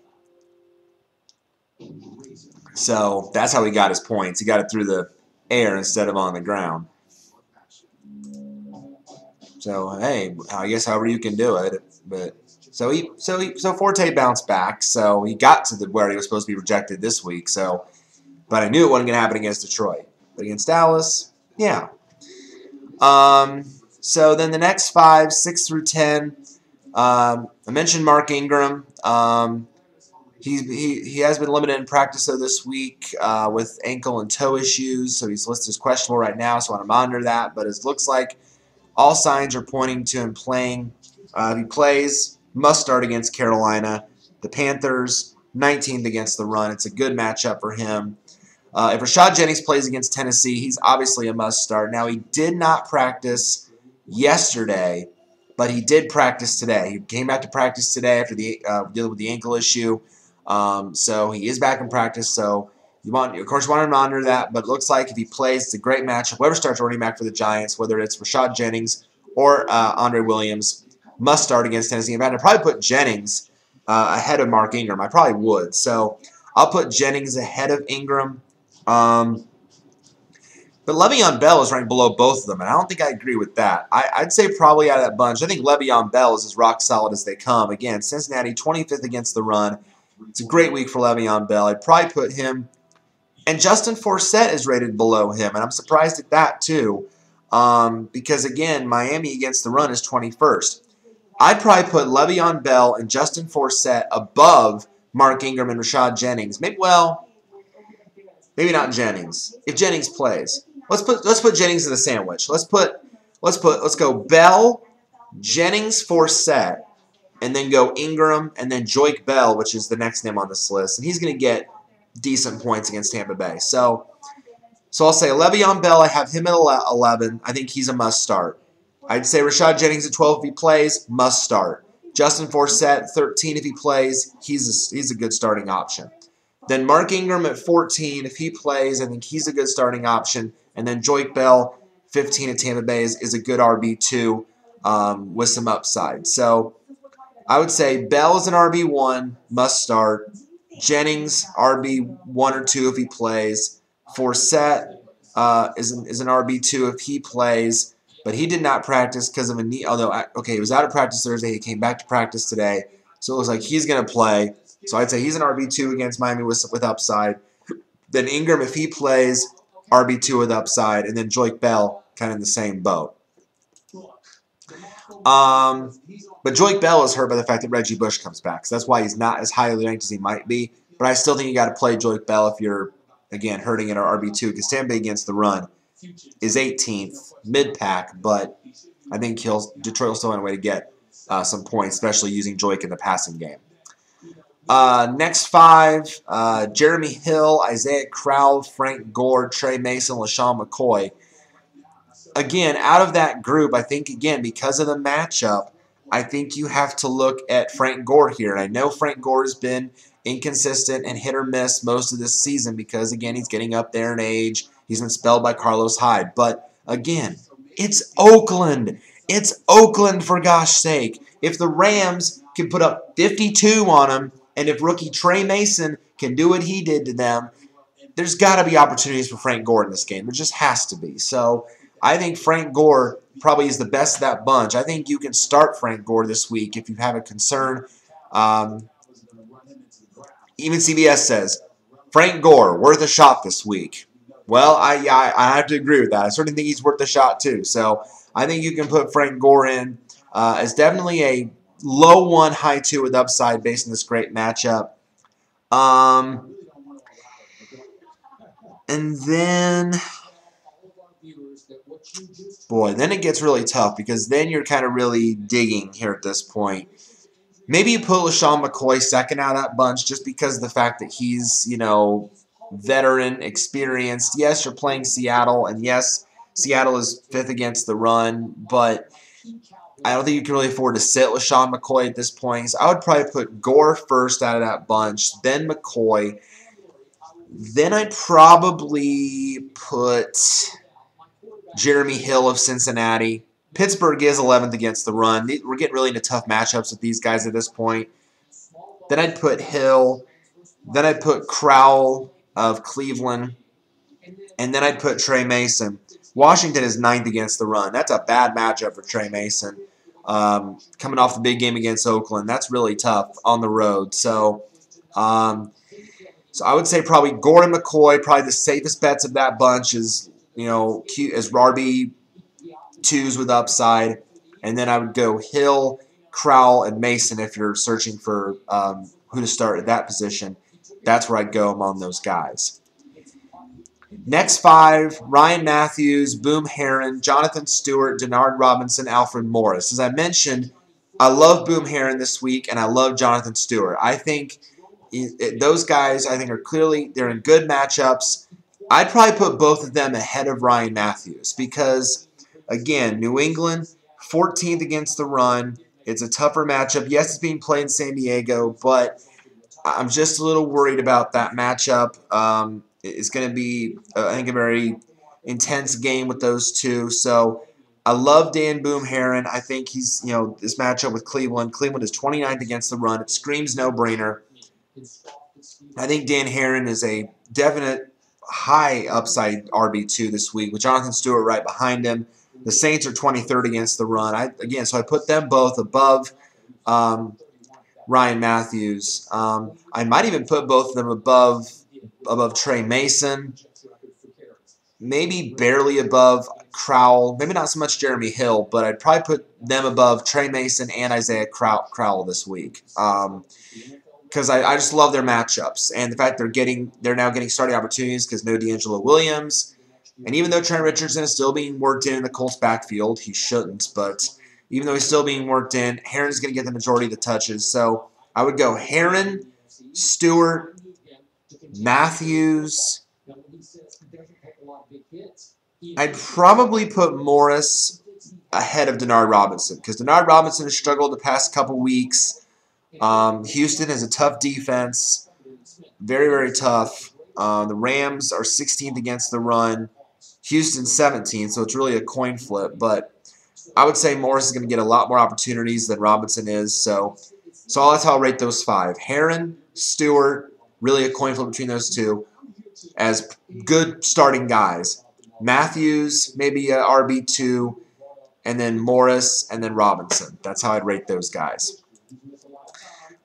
so that's how he got his points. He got it through the air instead of on the ground. So hey, I guess however you can do it, but so he so he so Forte bounced back. So he got to the where he was supposed to be rejected this week. So, but I knew it wasn't going to happen against Detroit, but against Dallas, yeah. Um. So then the next five, six through ten. Um, I mentioned Mark Ingram. Um, He's, he, he has been limited in practice though this week uh, with ankle and toe issues, so he's listed as questionable right now. So I want to monitor that. But it looks like all signs are pointing to him playing. Uh, he plays, must start against Carolina. The Panthers, 19th against the run. It's a good matchup for him. Uh, if Rashad Jennings plays against Tennessee, he's obviously a must start. Now, he did not practice yesterday, but he did practice today. He came back to practice today after the uh, dealing with the ankle issue. Um, so he is back in practice. So you want, of course, you want to monitor that. But it looks like if he plays, it's a great matchup. Whoever starts running back for the Giants, whether it's Rashad Jennings or uh, Andre Williams, must start against Tennessee. Fact, I'd probably put Jennings uh, ahead of Mark Ingram. I probably would. So I'll put Jennings ahead of Ingram. Um, but Le'Veon Bell is ranked below both of them, and I don't think I agree with that. I, would say probably out of that bunch, I think Le'Veon Bell is as rock solid as they come. Again, Cincinnati 25th against the run. It's a great week for Le'Veon Bell. I'd probably put him, and Justin Forsett is rated below him, and I'm surprised at that too, um, because again, Miami against the run is 21st. I'd probably put Le'Veon Bell and Justin Forsett above Mark Ingram and Rashad Jennings. Maybe well, maybe not Jennings. If Jennings plays, let's put let's put Jennings in the sandwich. Let's put let's put let's go Bell, Jennings, Forsett, and then go Ingram and then Joique Bell, which is the next name on this list, and he's going to get decent points against Tampa Bay. So. So I'll say Le'Veon Bell, I have him at 11. I think he's a must start. I'd say Rashad Jennings at 12 if he plays, must start. Justin Forsett, 13 if he plays, he's a, he's a good starting option. Then Mark Ingram at 14, if he plays, I think he's a good starting option. And then Joique Bell, 15 at Tampa Bay, is, is a good RB2 um, with some upside. So I would say Bell is an RB1, must start. Jennings, RB1 or 2 if he plays. Forsett uh, is, an, is an RB2 if he plays. But he did not practice because of a knee. Although, okay, he was out of practice Thursday. He came back to practice today. So it looks like he's going to play. So I'd say he's an RB2 against Miami with, with upside. Then Ingram, if he plays, RB2 with upside. And then Joique Bell, kind of in the same boat. Um, but Joique Bell is hurt by the fact that Reggie Bush comes back. So that's why he's not as highly ranked as he might be. But I still think you got to play Joique Bell if you're, again, hurting in our RB2 because Tampa against the run is 18th, mid-pack, but I think he'll, Detroit will still find a way to get uh, some points, especially using Joique in the passing game. Uh, next five, uh, Jeremy Hill, Isaiah Crowell, Frank Gore, Tre Mason, LeSean McCoy. Again, out of that group, I think, again, because of the matchup, I think you have to look at Frank Gore here. And I know Frank Gore has been inconsistent and hit or miss most of this season because, again, he's getting up there in age. He's been spelled by Carlos Hyde. But again, it's Oakland. It's Oakland for gosh sake. If the Rams can put up 52 on them, and if rookie Tre Mason can do what he did to them, there's got to be opportunities for Frank Gore in this game. There just has to be. So I think Frank Gore probably is the best of that bunch. I think you can start Frank Gore this week if you have a concern. Um, even CBS says Frank Gore worth a shot this week. Well, I, I, I have to agree with that. I certainly think he's worth a shot too. So I think you can put Frank Gore in uh, as definitely a low one, high two with upside based on this great matchup. Um, and then, boy, then it gets really tough because then you're kind of really digging here at this point. Maybe you put LeSean McCoy second out of that bunch just because of the fact that he's, you know, veteran, experienced. Yes, you're playing Seattle, and yes, Seattle is fifth against the run, but I don't think you can really afford to sit Sean McCoy at this point. So I would probably put Gore first out of that bunch, then McCoy. Then I'd probably put Jeremy Hill of Cincinnati. Pittsburgh is 11th against the run. We're getting really into tough matchups with these guys at this point. Then I'd put Hill. Then I'd put Crowell of Cleveland. And then I'd put Tre Mason. Washington is ninth against the run. That's a bad matchup for Tre Mason. Um, coming off the big game against Oakland, that's really tough on the road. So, um, so I would say probably Gordon McCoy, probably the safest bets of that bunch is you know Q, as RB twos with upside, and then I would go Hill, Crowell, and Mason if you're searching for um, who to start at that position that's where I'd go among those guys. Next five, Ryan Mathews, Boom Herron, Jonathan Stewart, Denard Robinson, Alfred Morris. As I mentioned, I love Boom Herron this week, and I love Jonathan Stewart. I think those guys, I think, are clearly, they're in good matchups. I'd probably put both of them ahead of Ryan Mathews because, again, New England, 14th against the run. It's a tougher matchup. Yes, it's being played in San Diego, but I'm just a little worried about that matchup. Um, it's going to be, uh, I think, a very intense game with those two. So I love Dan Boom Herron. I think he's, you know, this matchup with Cleveland. Cleveland is 29th against the run. It screams no brainer. I think Dan Herron is a definite high upside RB2 this week with Jonathan Stewart right behind him. The Saints are 23rd against the run. I, again, so I put them both above um, Ryan Mathews. Um, I might even put both of them above above Tre Mason. Maybe barely above Crowell. Maybe not so much Jeremy Hill, but I'd probably put them above Tre Mason and Isaiah Crowell this week. Um, because I, I just love their matchups and the fact they're getting they're now getting starting opportunities because no DeAngelo Williams, and even though Trent Richardson is still being worked in in the Colts backfield, he shouldn't, but even though he's still being worked in, Herron's going to get the majority of the touches. So I would go Herron, Stewart, Mathews. I'd probably put Morris ahead of Denard Robinson because Denard Robinson has struggled the past couple weeks. Um, Houston has a tough defense, very, very tough. Uh, the Rams are 16th against the run. Houston 17th, so it's really a coin flip. But I would say Morris is going to get a lot more opportunities than Robinson is. So, so that's how I'll rate those five. Herron, Stewart, really a coin flip between those two as good starting guys. Mathews, maybe a RB2, and then Morris, and then Robinson. That's how I'd rate those guys.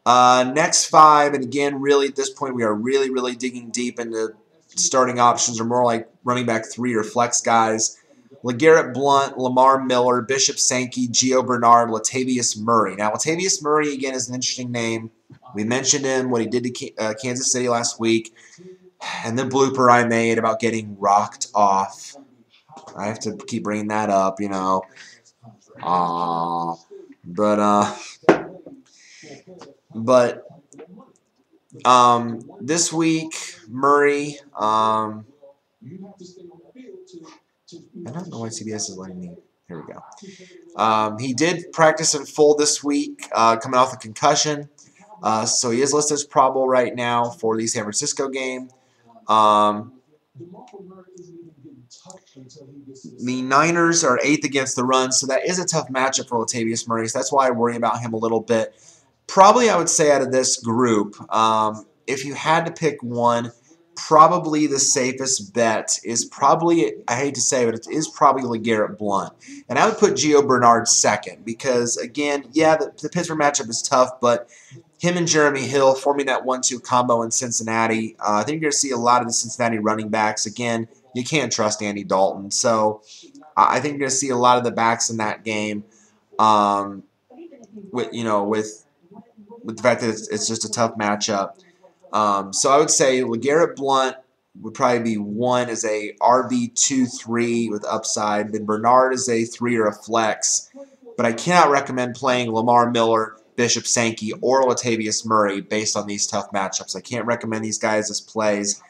Uh, next five, and again, really at this point, we are really, really digging deep into starting options, or more like running back three or flex guys. LeGarrette Blunt, Lamar Miller, Bishop Sankey, Gio Bernard, Latavius Murray. Now, Latavius Murray, again, is an interesting name. We mentioned him, what he did to uh, Kansas City last week, and the blooper I made about getting rocked off. I have to keep bringing that up, you know. Uh, but, uh, but, um, this week, Murray, um, I don't know why CBS is letting me. Here we go. Um, he did practice in full this week, uh, coming off a concussion. Uh, so he is listed as probable right now for the San Francisco game. Um, the Niners are eighth against the run, so that is a tough matchup for Latavius Murray. So that's why I worry about him a little bit. Probably, I would say, out of this group, um, if you had to pick one, probably the safest bet is probably, I hate to say it, but it is probably LeGarrette Blunt. And I would put Gio Bernard second because, again, yeah, the, the Pittsburgh matchup is tough, but him and Jeremy Hill forming that 1-2 combo in Cincinnati, uh, I think you're going to see a lot of the Cincinnati running backs. Again, you can't trust Andy Dalton. So I think you're going to see a lot of the backs in that game um, with, you know, with, with the fact that it's, it's just a tough matchup. Um, so I would say LeGarrette Blunt would probably be one as a RB2-3 with upside. Then Bernard is a 3 or a flex. But I cannot recommend playing Lamar Miller, Bishop Sankey, or Latavius Murray based on these tough matchups. I can't recommend these guys as plays.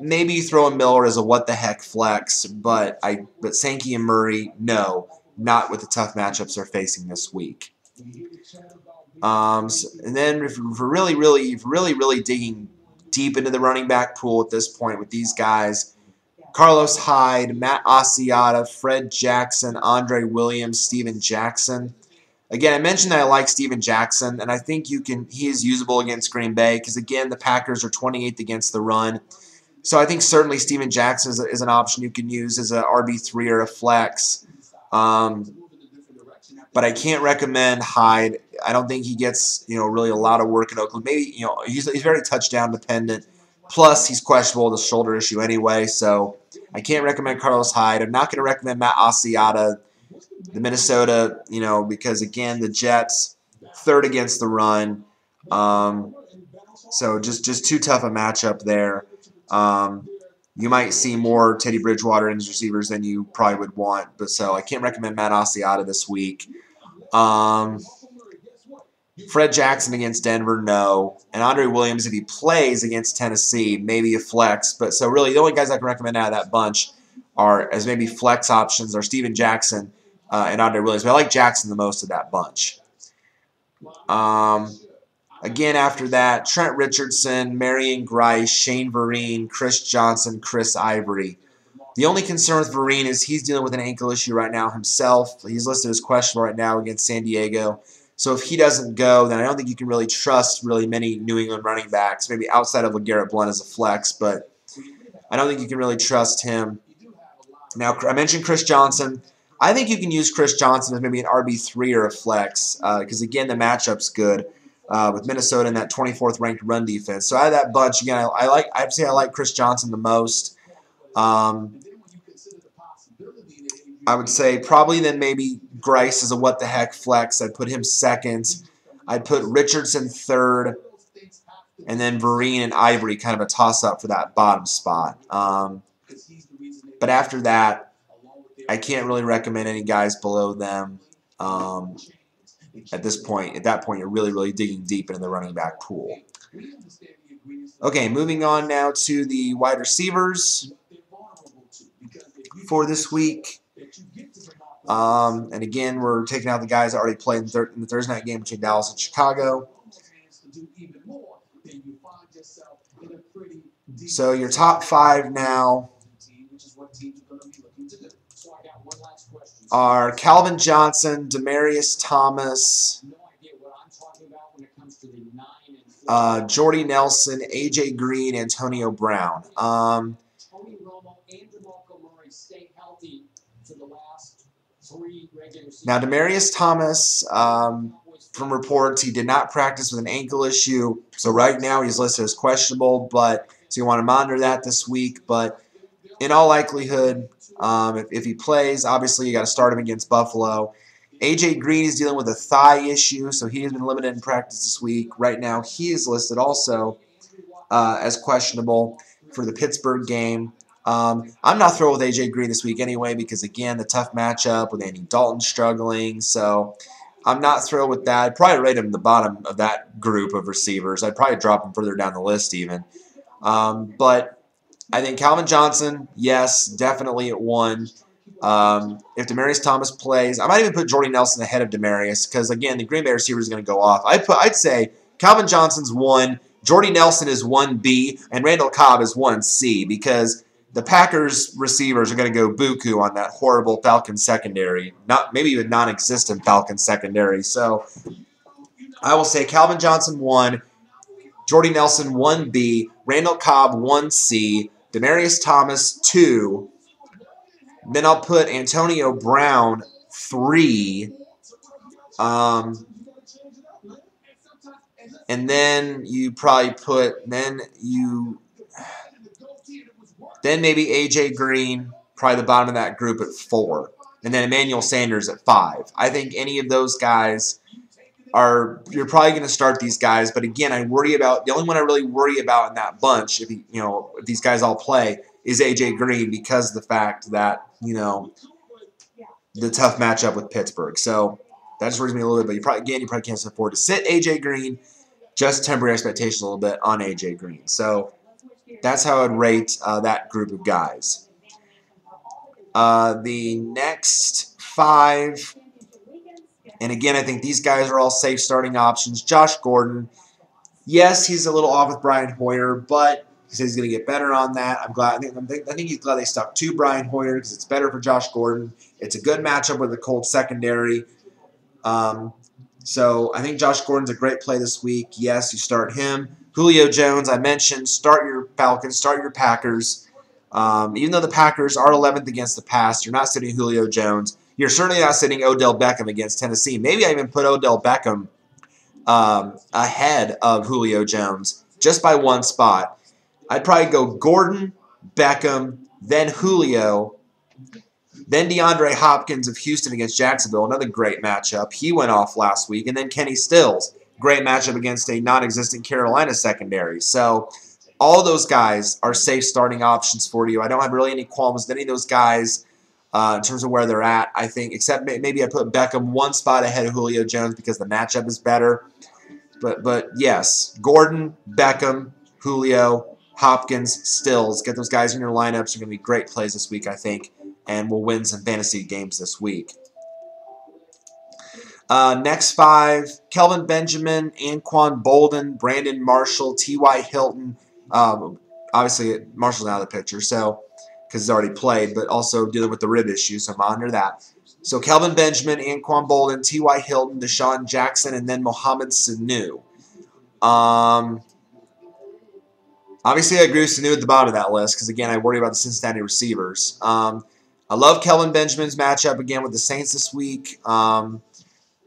Maybe you throw a Miller as a what-the-heck flex, but I but Sankey and Murray, no, not with the tough matchups they're facing this week. Um, so, and then if we're really, really, really, really digging deep into the running back pool at this point with these guys, Carlos Hyde, Matt Asiata, Fred Jackson, Andre Williams, Steven Jackson. Again, I mentioned that I like Steven Jackson, and I think you can. He is usable against Green Bay because again, the Packers are 28th against the run. So I think certainly Steven Jackson is, is an option you can use as a RB three or a flex. Um, but I can't recommend Hyde. I don't think he gets you know really a lot of work in Oakland. Maybe you know he's he's very touchdown dependent. Plus he's questionable with a shoulder issue anyway, so I can't recommend Carlos Hyde. I'm not going to recommend Matt Asiata, the Minnesota, you know, because again the Jets third against the run, um, so just just too tough a matchup there. Um, you might see more Teddy Bridgewater in his receivers than you probably would want. But so I can't recommend Matt Asiata this week. Um, Fred Jackson against Denver, no. And Andre Williams, if he plays against Tennessee, maybe a flex. But so really, the only guys I can recommend out of that bunch are as maybe flex options are Steven Jackson uh, and Andre Williams. But I like Jackson the most of that bunch. Um, again, after that, Trent Richardson, Marion Grice, Shane Vereen, Chris Johnson, Chris Ivory. The only concern with Vereen is he's dealing with an ankle issue right now himself. He's listed as questionable right now against San Diego. So if he doesn't go, then I don't think you can really trust really many New England running backs, maybe outside of LeGarrette Blunt as a flex, but I don't think you can really trust him. Now, I mentioned Chris Johnson. I think you can use Chris Johnson as maybe an RB3 or a flex because, uh, again, the matchup's good uh, with Minnesota in that 24th ranked run defense. So out of that bunch, again, I, I like I'd say I like Chris Johnson the most. Um, I would say probably then maybe Grice is a what the heck flex. I'd put him second. I'd put Richardson third. and then Vereen and Ivory kind of a toss-up for that bottom spot. Um, but after that, I can't really recommend any guys below them. Um, at this point, at that point, you're really, really digging deep into the running back pool. Okay, moving on now to the wide receivers for this week. Um, and again, we're taking out the guys that already played in, in the Thursday night game between Dallas and Chicago. So your top five now are Calvin Johnson, Demaryius Thomas, uh, Jordy Nelson, AJ Green, Antonio Brown. Um, now, Demaryius Thomas, um, from reports, he did not practice with an ankle issue. So right now he's listed as questionable, but so you want to monitor that this week. But in all likelihood, um, if, if he plays, obviously you got to start him against Buffalo. AJ Green is dealing with a thigh issue, so he has been limited in practice this week. Right now, he is listed also uh, as questionable for the Pittsburgh game. Um, I'm not thrilled with AJ Green this week anyway because, again, the tough matchup with Andy Dalton struggling. So I'm not thrilled with that. I'd probably rate him the bottom of that group of receivers. I'd probably drop him further down the list even. Um, but I think Calvin Johnson, yes, definitely at one. Um, if Demaryius Thomas plays, I might even put Jordy Nelson ahead of Demaryius because again, the Green Bay receiver is going to go off. I put, I'd say Calvin Johnson's one, Jordy Nelson is one B, and Randall Cobb is one C because the Packers receivers are going to go buku on that horrible Falcon secondary, not maybe even non-existent Falcon secondary. So I will say Calvin Johnson one, Jordy Nelson one B, Randall Cobb one C, Demaryius Thomas two. Then I'll put Antonio Brown three. Um, and then you probably put then you then maybe AJ Green, probably the bottom of that group at four. And then Emmanuel Sanders at five. I think any of those guys are you're probably going to start these guys, but again, I worry about the only one I really worry about in that bunch, if he, you know, if these guys all play, is AJ Green because of the fact that you know the tough matchup with Pittsburgh. So that just worries me a little bit. But you probably again, you probably can't afford to sit AJ Green. Just temporary expectations a little bit on AJ Green. So that's how I'd rate uh, that group of guys. Uh, the next five, and again, I think these guys are all safe starting options. Josh Gordon, yes, he's a little off with Brian Hoyer, but he says he's going to get better on that. I'm glad. I think, I think he's glad they stuck to Brian Hoyer because it's better for Josh Gordon. It's a good matchup with the Colts secondary. Um, so I think Josh Gordon's a great play this week. Yes, you start him. Julio Jones, I mentioned, start your Falcons, start your Packers. Um, even though the Packers are 11th against the pass, you're not sitting Julio Jones. You're certainly not sitting Odell Beckham against Tennessee. Maybe I even put Odell Beckham um, ahead of Julio Jones just by one spot. I'd probably go Gordon, Beckham, then Julio, then DeAndre Hopkins of Houston against Jacksonville, another great matchup. He went off last week, and then Kenny Stills great matchup against a non-existent Carolina secondary. So all those guys are safe starting options for you. I don't have really any qualms with any of those guys uh, in terms of where they're at. I think, except maybe I put Beckham one spot ahead of Julio Jones because the matchup is better. But but yes, Gordon, Beckham, Julio, Hopkins, Stills, get those guys in your lineups. Are going to be great plays this week, I think, and we'll win some fantasy games this week. Uh, next five, Kelvin Benjamin, Anquan Boldin, Brandon Marshall, T.Y. Hilton. Um, obviously, Marshall's out of the picture, so because he's already played, but also dealing with the rib issue, so monitor that. So Kelvin Benjamin, Anquan Boldin, T.Y. Hilton, DeSean Jackson, and then Mohamed Sanu. Um, obviously, I agree with Sanu at the bottom of that list because, again, I worry about the Cincinnati receivers. Um, I love Kelvin Benjamin's matchup again with the Saints this week. Um,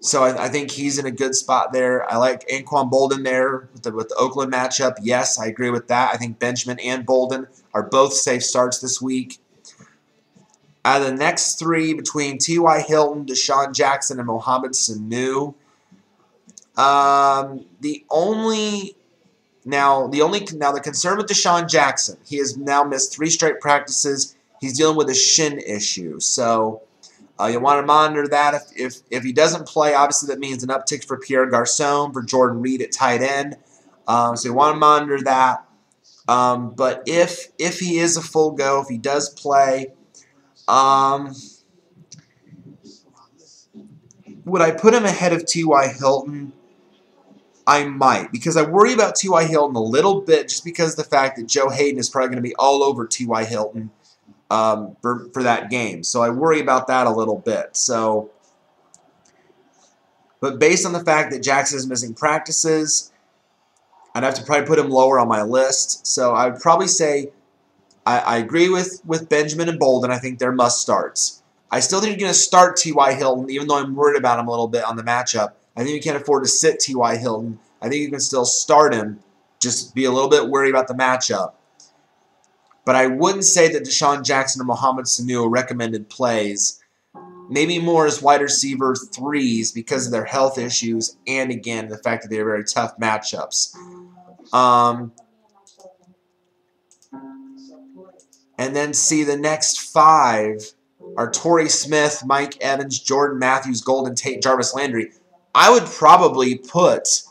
so I, I, think he's in a good spot there. I like Anquan Boldin there with the, with the Oakland matchup. Yes, I agree with that. I think Benjamin and Boldin are both safe starts this week. Out of the next three, between T.Y. Hilton, DeSean Jackson, and Mohamed Sanu, um, the only Now, the only now the concern with DeSean Jackson, he has now missed three straight practices. He's dealing with a shin issue, so uh, you want to monitor that. If, if if he doesn't play, obviously that means an uptick for Pierre Garcon, for Jordan Reed at tight end. Um, so you want to monitor that. Um, but if if he is a full go, if he does play, um, would I put him ahead of T.Y. Hilton? I might, because I worry about T.Y. Hilton a little bit just because the fact that Joe Haden is probably going to be all over T.Y. Hilton um, for, for that game. So I worry about that a little bit. So, But based on the fact that Jackson is missing practices, I'd have to probably put him lower on my list. So I would probably say I, I agree with, with Benjamin and Boldin. I think they're must starts. I still think you're going to start T.Y. Hilton, even though I'm worried about him a little bit on the matchup. I think you can't afford to sit T.Y. Hilton. I think you can still start him. Just be a little bit worried about the matchup. But I wouldn't say that DeSean Jackson or Mohamed Sanu are recommended plays. Maybe more as wide receiver threes because of their health issues and, again, the fact that they're very tough matchups. Um, and then see the next five are Torrey Smith, Mike Evans, Jordan Matthews, Golden Tate, Jarvis Landry. I would probably put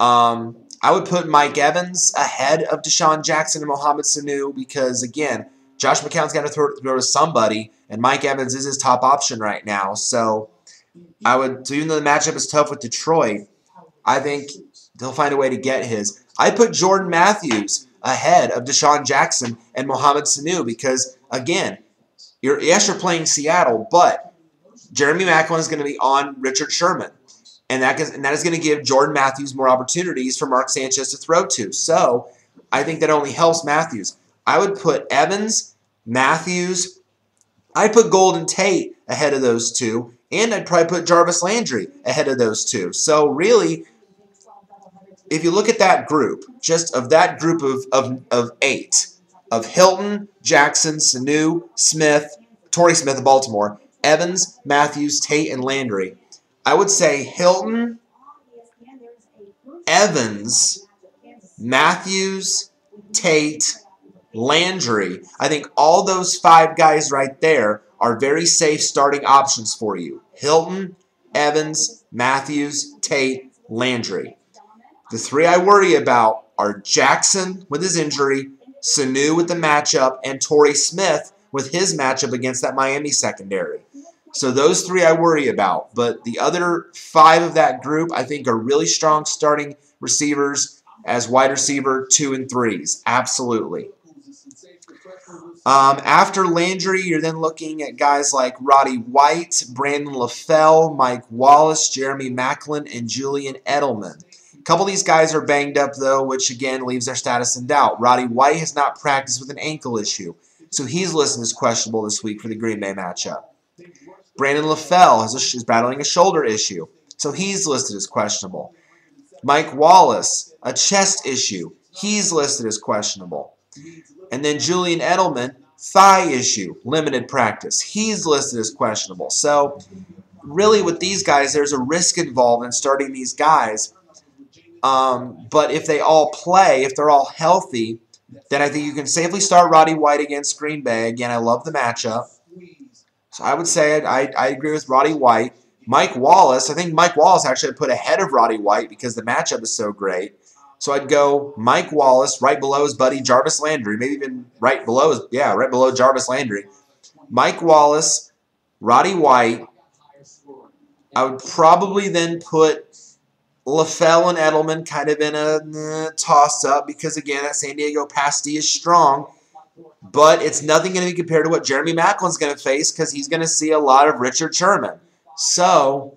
um, I would put Mike Evans ahead of DeSean Jackson and Mohamed Sanu because again, Josh McCown's got to throw, throw to somebody, and Mike Evans is his top option right now. So I would, even though the matchup is tough with Detroit, I think they'll find a way to get his. I put Jordan Matthews ahead of DeSean Jackson and Mohamed Sanu because, again, you're, yes, you're playing Seattle, but Jeremy Maclin is going to be on Richard Sherman. And that, and that is going to give Jordan Matthews more opportunities for Mark Sanchez to throw to. So I think that only helps Matthews. I would put Evans, Matthews, I'd put Golden Tate ahead of those two, and I'd probably put Jarvis Landry ahead of those two. So really, if you look at that group, just of that group of, of, of eight, of Hilton, Jackson, Sanu, Smith, Torrey Smith of Baltimore, Evans, Matthews, Tate, and Landry, I would say Hilton, Evans, Matthews, Tate, Landry. I think all those five guys right there are very safe starting options for you. Hilton, Evans, Matthews, Tate, Landry. The three I worry about are Jackson with his injury, Sanu with the matchup, and Torrey Smith with his matchup against that Miami secondary. So those three I worry about. But the other five of that group I think are really strong starting receivers as wide receiver two and threes. Absolutely. Um, after Landry, you're then looking at guys like Roddy White, Brandon LaFell, Mike Wallace, Jeremy Maclin, and Julian Edelman. A couple of these guys are banged up, though, which again leaves their status in doubt. Roddy White has not practiced with an ankle issue, so he's listed as questionable this week for the Green Bay matchup. Brandon LaFell is battling a shoulder issue, so he's listed as questionable. Mike Wallace, a chest issue, he's listed as questionable. And then Julian Edelman, thigh issue, limited practice. He's listed as questionable. So, really, with these guys, there's a risk involved in starting these guys. Um, but if they all play, if they're all healthy, then I think you can safely start Roddy White against Green Bay. Again, I love the matchup. So I would say I, I agree with Roddy White. Mike Wallace, I think Mike Wallace actually put ahead of Roddy White because the matchup is so great. So I'd go Mike Wallace right below his buddy Jarvis Landry, maybe even right below his, yeah, right below Jarvis Landry. Mike Wallace, Roddy White. I would probably then put LaFell and Edelman kind of in a eh, toss up because, again, that San Diego pass D is strong. But it's nothing going to be compared to what Jeremy Maclin's going to face because he's going to see a lot of Richard Sherman. So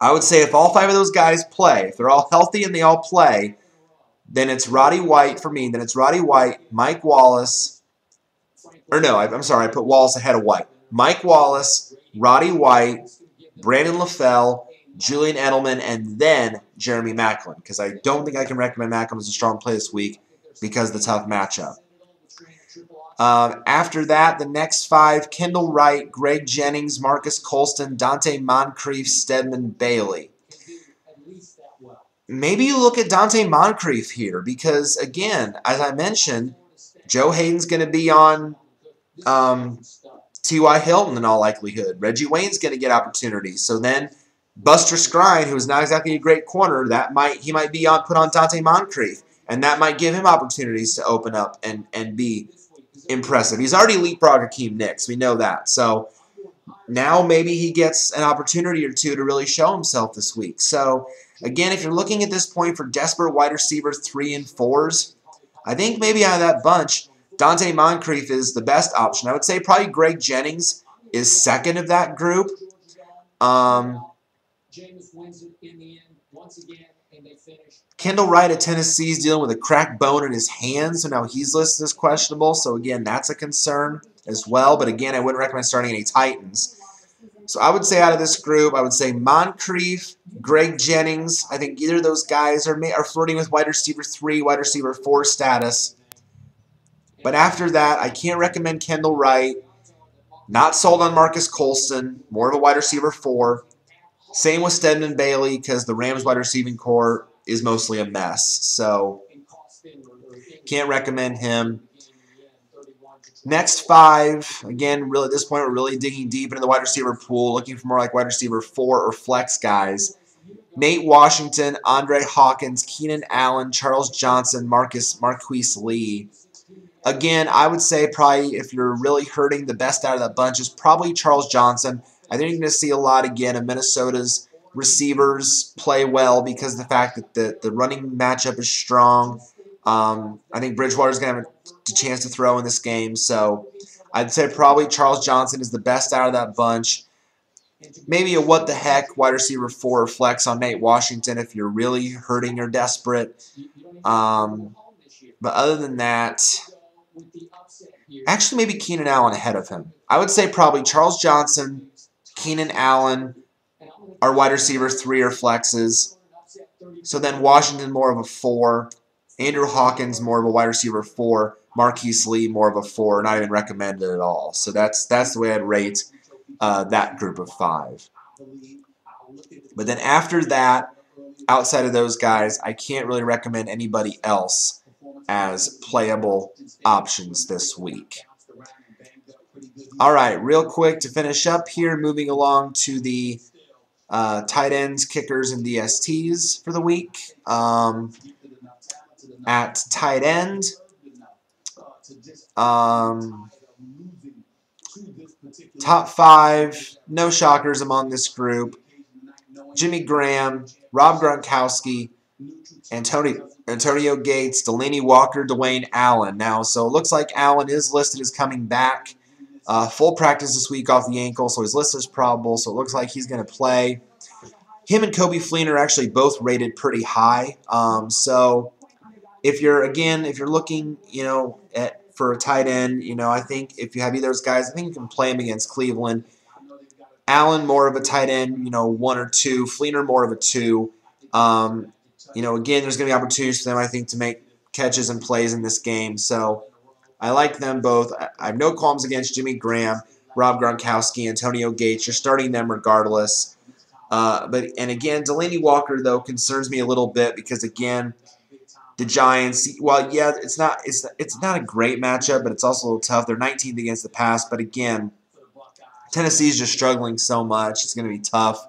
I would say if all five of those guys play, if they're all healthy and they all play, then it's Roddy White for me. Then it's Roddy White, Mike Wallace. Or no, I'm sorry, I put Wallace ahead of White. Mike Wallace, Roddy White, Brandon LaFell, Julian Edelman, and then Jeremy Maclin. Because I don't think I can recommend Maclin as a strong play this week because of the tough matchup. Um, after that, the next five, Kendall Wright, Greg Jennings, Marques Colston, Donte Moncrief, Stedman, Bailey. maybe you look at Donte Moncrief here because, again, as I mentioned, Joe Haden's going to be on um, T.Y. Hilton in all likelihood. Reggie Wayne's going to get opportunities. So then Buster Skrine, who is not exactly a great corner, that might he might be on put on Donte Moncrief, and that might give him opportunities to open up and and be impressive. He's already leapfrogged Hakeem Nicks. We know that. So now maybe he gets an opportunity or two to really show himself this week. So again, if you're looking at this point for desperate wide receiver three and fours, I think maybe out of that bunch, Donte Moncrief is the best option. I would say probably Greg Jennings is second of that group. Um, Kendall Wright at Tennessee is dealing with a cracked bone in his hand, so now he's listed as questionable. So again, that's a concern as well. But again, I wouldn't recommend starting any Titans. So I would say out of this group, I would say Moncrief, Greg Jennings. I think either of those guys are are flirting with wide receiver three, wide receiver four status. But after that, I can't recommend Kendall Wright. Not sold on Marques Colston, more of a wide receiver four. Same with Stedman Bailey because the Rams wide receiving corps is mostly a mess. So can't recommend him. Next five, again, really at this point, we're really digging deep into the wide receiver pool, looking for more like wide receiver four or flex guys. Nate Washington, Andre Hawkins, Keenan Allen, Charles Johnson, Marcus Marquise Lee. Again, I would say probably if you're really hurting, the best out of that bunch is probably Charles Johnson. I think you're going to see a lot again of Minnesota's receivers play well because the fact that the, the running matchup is strong. Um, I think Bridgewater's going to have a chance to throw in this game. So I'd say probably Charles Johnson is the best out of that bunch. Maybe a what the heck wide receiver four flex on Nate Washington if you're really hurting or desperate. Um, but other than that, actually maybe Keenan Allen ahead of him. I would say probably Charles Johnson, Keenan Allen are wide receiver three are flexes. So then Washington more of a four. Andrew Hawkins, more of a wide receiver four. Marquise Lee, more of a four, not even recommended at all. So that's that's the way I'd rate uh, that group of five. But then after that, outside of those guys, I can't really recommend anybody else as playable options this week. All right, real quick to finish up here, moving along to the uh, tight ends, kickers, and DSTs for the week. Um, at tight end. Um, top five, no shockers among this group. Jimmy Graham, Rob Gronkowski, Antonio, Antonio Gates, Delanie Walker, Dwayne Allen. Now, so it looks like Allen is listed as coming back. Uh, full practice this week off the ankle, so his list is probable, so it looks like he's going to play. Him and Coby Fleener are actually both rated pretty high. Um, so if you're again, if you're looking, you know, at for a tight end, you know, I think if you have either of those guys, I think you can play him against Cleveland. Allen more of a tight end, you know, one or two. Fleener more of a two. Um, you know, again, there's going to be opportunities for them, I think, to make catches and plays in this game. So I like them both. I have no qualms against Jimmy Graham, Rob Gronkowski, Antonio Gates. You're starting them regardless. Uh, but and again, Delanie Walker though concerns me a little bit because again, the Giants, well, yeah, it's not it's it's not a great matchup, but it's also a little tough. They're 19th against the pass, but again, Tennessee's just struggling so much. It's going to be tough.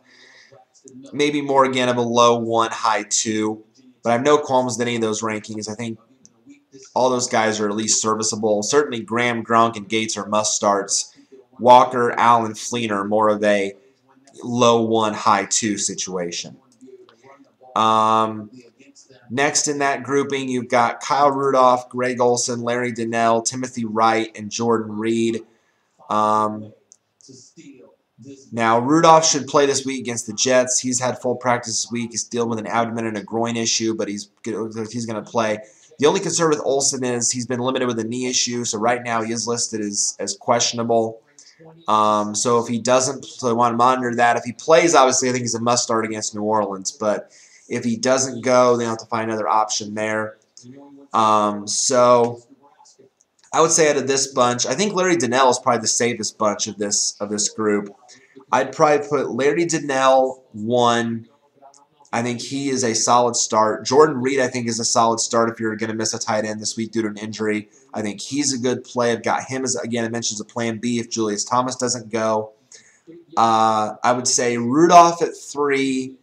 Maybe more again of a low one, high two, but I have no qualms with any of those rankings. I think all those guys are at least serviceable. Certainly, Graham, Gronk, and Gates are must starts. Walker, Allen, Fleener more of a low one, high two situation. Um, Next in that grouping, you've got Kyle Rudolph, Greg Olsen, Larry Donnell, Timothy Wright, and Jordan Reed. Um, now, Rudolph should play this week against the Jets. He's had full practice this week. He's dealing with an abdomen and a groin issue, but he's he's going to play. The only concern with Olsen is he's been limited with a knee issue, so right now he is listed as, as questionable. Um, so if he doesn't, so I want to monitor that. If he plays, obviously, I think he's a must start against New Orleans, but if he doesn't go, they have to find another option there. Um, so I would say out of this bunch, I think Larry Donnell is probably the safest bunch of this of this group. I'd probably put Larry Donnell one, I think he is a solid start. Jordan Reed, I think, is a solid start if you're going to miss a tight end this week due to an injury. I think he's a good play. I've got him as, again, I mentioned, as a plan B if Julius Thomas doesn't go. Uh, I would say Rudolph at three,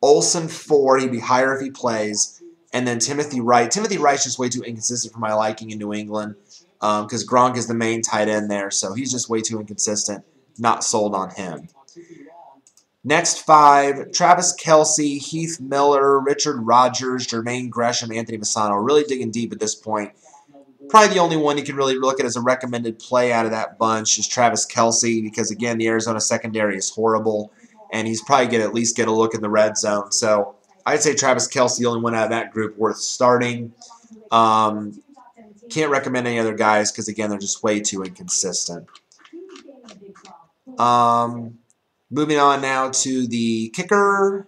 Olsen four. He'd be higher if he plays. And then Timothy Wright. Timothy Wright's just way too inconsistent for my liking in New England because um, Gronk is the main tight end there, so he's just way too inconsistent. Not sold on him. Next five, Travis Kelce, Heath Miller, Richard Rodgers, Jermaine Gresham, Anthony Fasano. Really digging deep at this point. Probably the only one you can really look at as a recommended play out of that bunch is Travis Kelce because, again, the Arizona secondary is horrible, and he's probably going to at least get a look in the red zone. So I'd say Travis Kelce, the only one out of that group worth starting. Um, can't recommend any other guys because, again, they're just way too inconsistent. Um, moving on now to the kicker.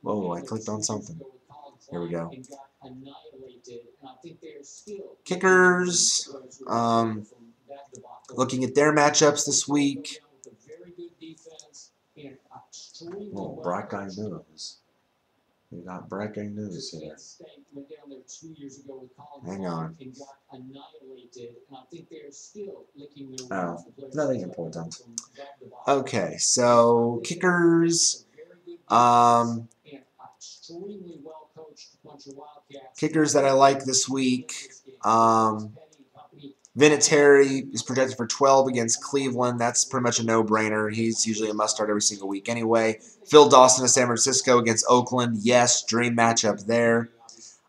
Whoa, I clicked on something. Here we go. Kickers. Um, looking at their matchups this week. Oh, Brock I knows. We got breaking news here. Hang on. Oh, nothing important. Okay, so kickers. Um, kickers that I like this week. Um, Vinatieri is projected for 12 against Cleveland. That's pretty much a no-brainer. He's usually a must-start every single week anyway. Phil Dawson of San Francisco against Oakland. Yes, dream matchup there.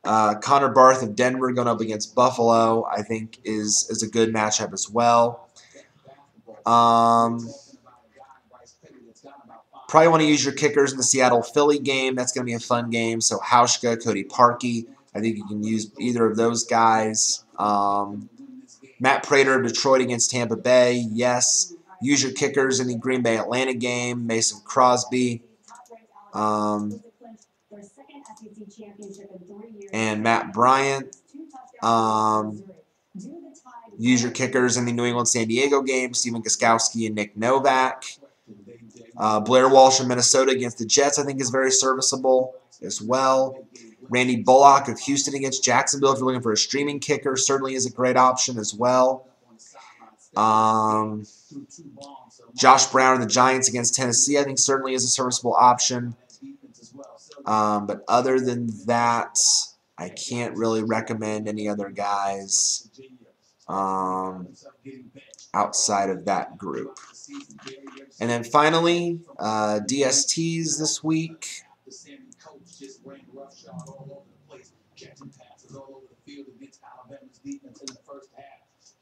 Uh, Connor Barth of Denver going up against Buffalo, I think, is, is a good matchup as well. Um, probably want to use your kickers in the Seattle-Philly game. That's going to be a fun game. So Hauschka, Cody Parkey. I think you can use either of those guys. Um, Matt Prater of Detroit against Tampa Bay, yes. Use your kickers in the Green Bay Atlanta game. Mason Crosby. Um, and Matt Bryant. Um, use your kickers in the New England San Diego game. Stephen Gostkowski and Nick Novak. Uh, Blair Walsh of Minnesota against the Jets, I think, is very serviceable as well. Randy Bullock of Houston against Jacksonville, if you're looking for a streaming kicker, certainly is a great option as well. Um, Josh Brown and the Giants against Tennessee, I think, certainly is a serviceable option. Um, but other than that, I can't really recommend any other guys um, outside of that group. And then finally, uh, DSTs this week all over the place, catching passes all over the field against Alabama's defense in the first half.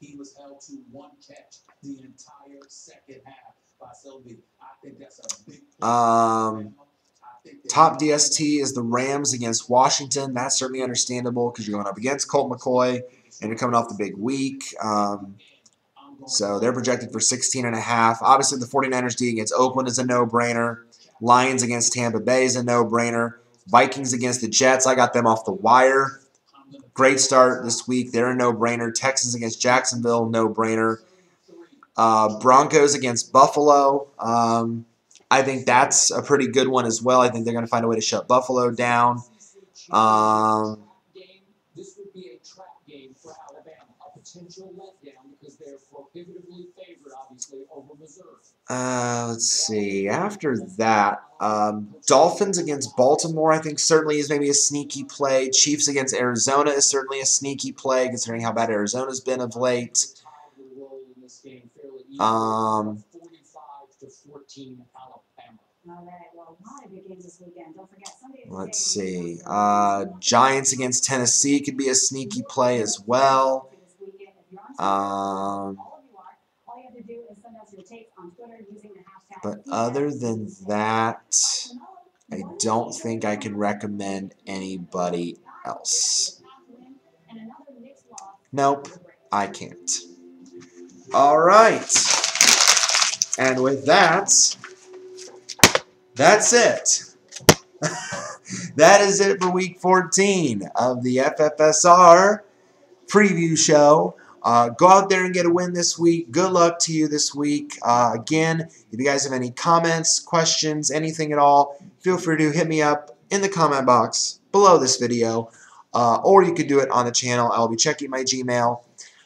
He was held to one catch the entire second half by Sylvie. I think that's a big. Um. Top DST is the Rams against Washington. That's certainly understandable because you're going up against Colt McCoy and you're coming off the big week. Um, so they're projected for 16 and a half. Obviously, the 49ers D against Oakland is a no-brainer. Lions against Tampa Bay is a no-brainer. Vikings against the Jets. I got them off the wire. Great start this week. They're a no-brainer. Texans against Jacksonville, no-brainer. Uh, Broncos against Buffalo. Um, I think that's a pretty good one as well. I think they're going to find a way to shut Buffalo down. Um, potential letdown because they're prohibitively favored, obviously, over Missouri. Uh, let's see. After that, um, Dolphins against Baltimore, I think certainly is maybe a sneaky play. Chiefs against Arizona is certainly a sneaky play, considering how bad Arizona's been of late. Um, let's see. Uh, Giants against Tennessee could be a sneaky play as well. Um, but other than that, I don't think I can recommend anybody else. Nope, I can't. All right. And with that, that's it. that is it for week 14 of the FFSR preview show Uh, go out there and get a win this week. Good luck to you this week. Uh, again, if you guys have any comments, questions, anything at all, feel free to hit me up in the comment box below this video. Uh, or you could do it on the channel. I'll be checking my Gmail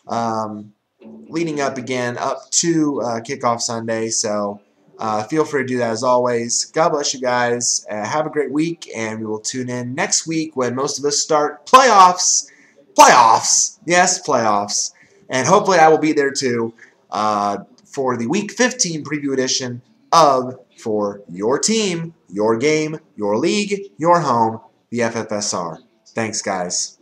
um, leading up again up to uh, kickoff Sunday. So uh, feel free to do that as always. God bless you guys. Uh, have a great week, and we will tune in next week when most of us start playoffs. Playoffs. Yes, playoffs. And hopefully I will be there too uh, for the Week 15 preview edition of For Your Team, Your Game, Your League, Your Home, the FFSR. Thanks, guys.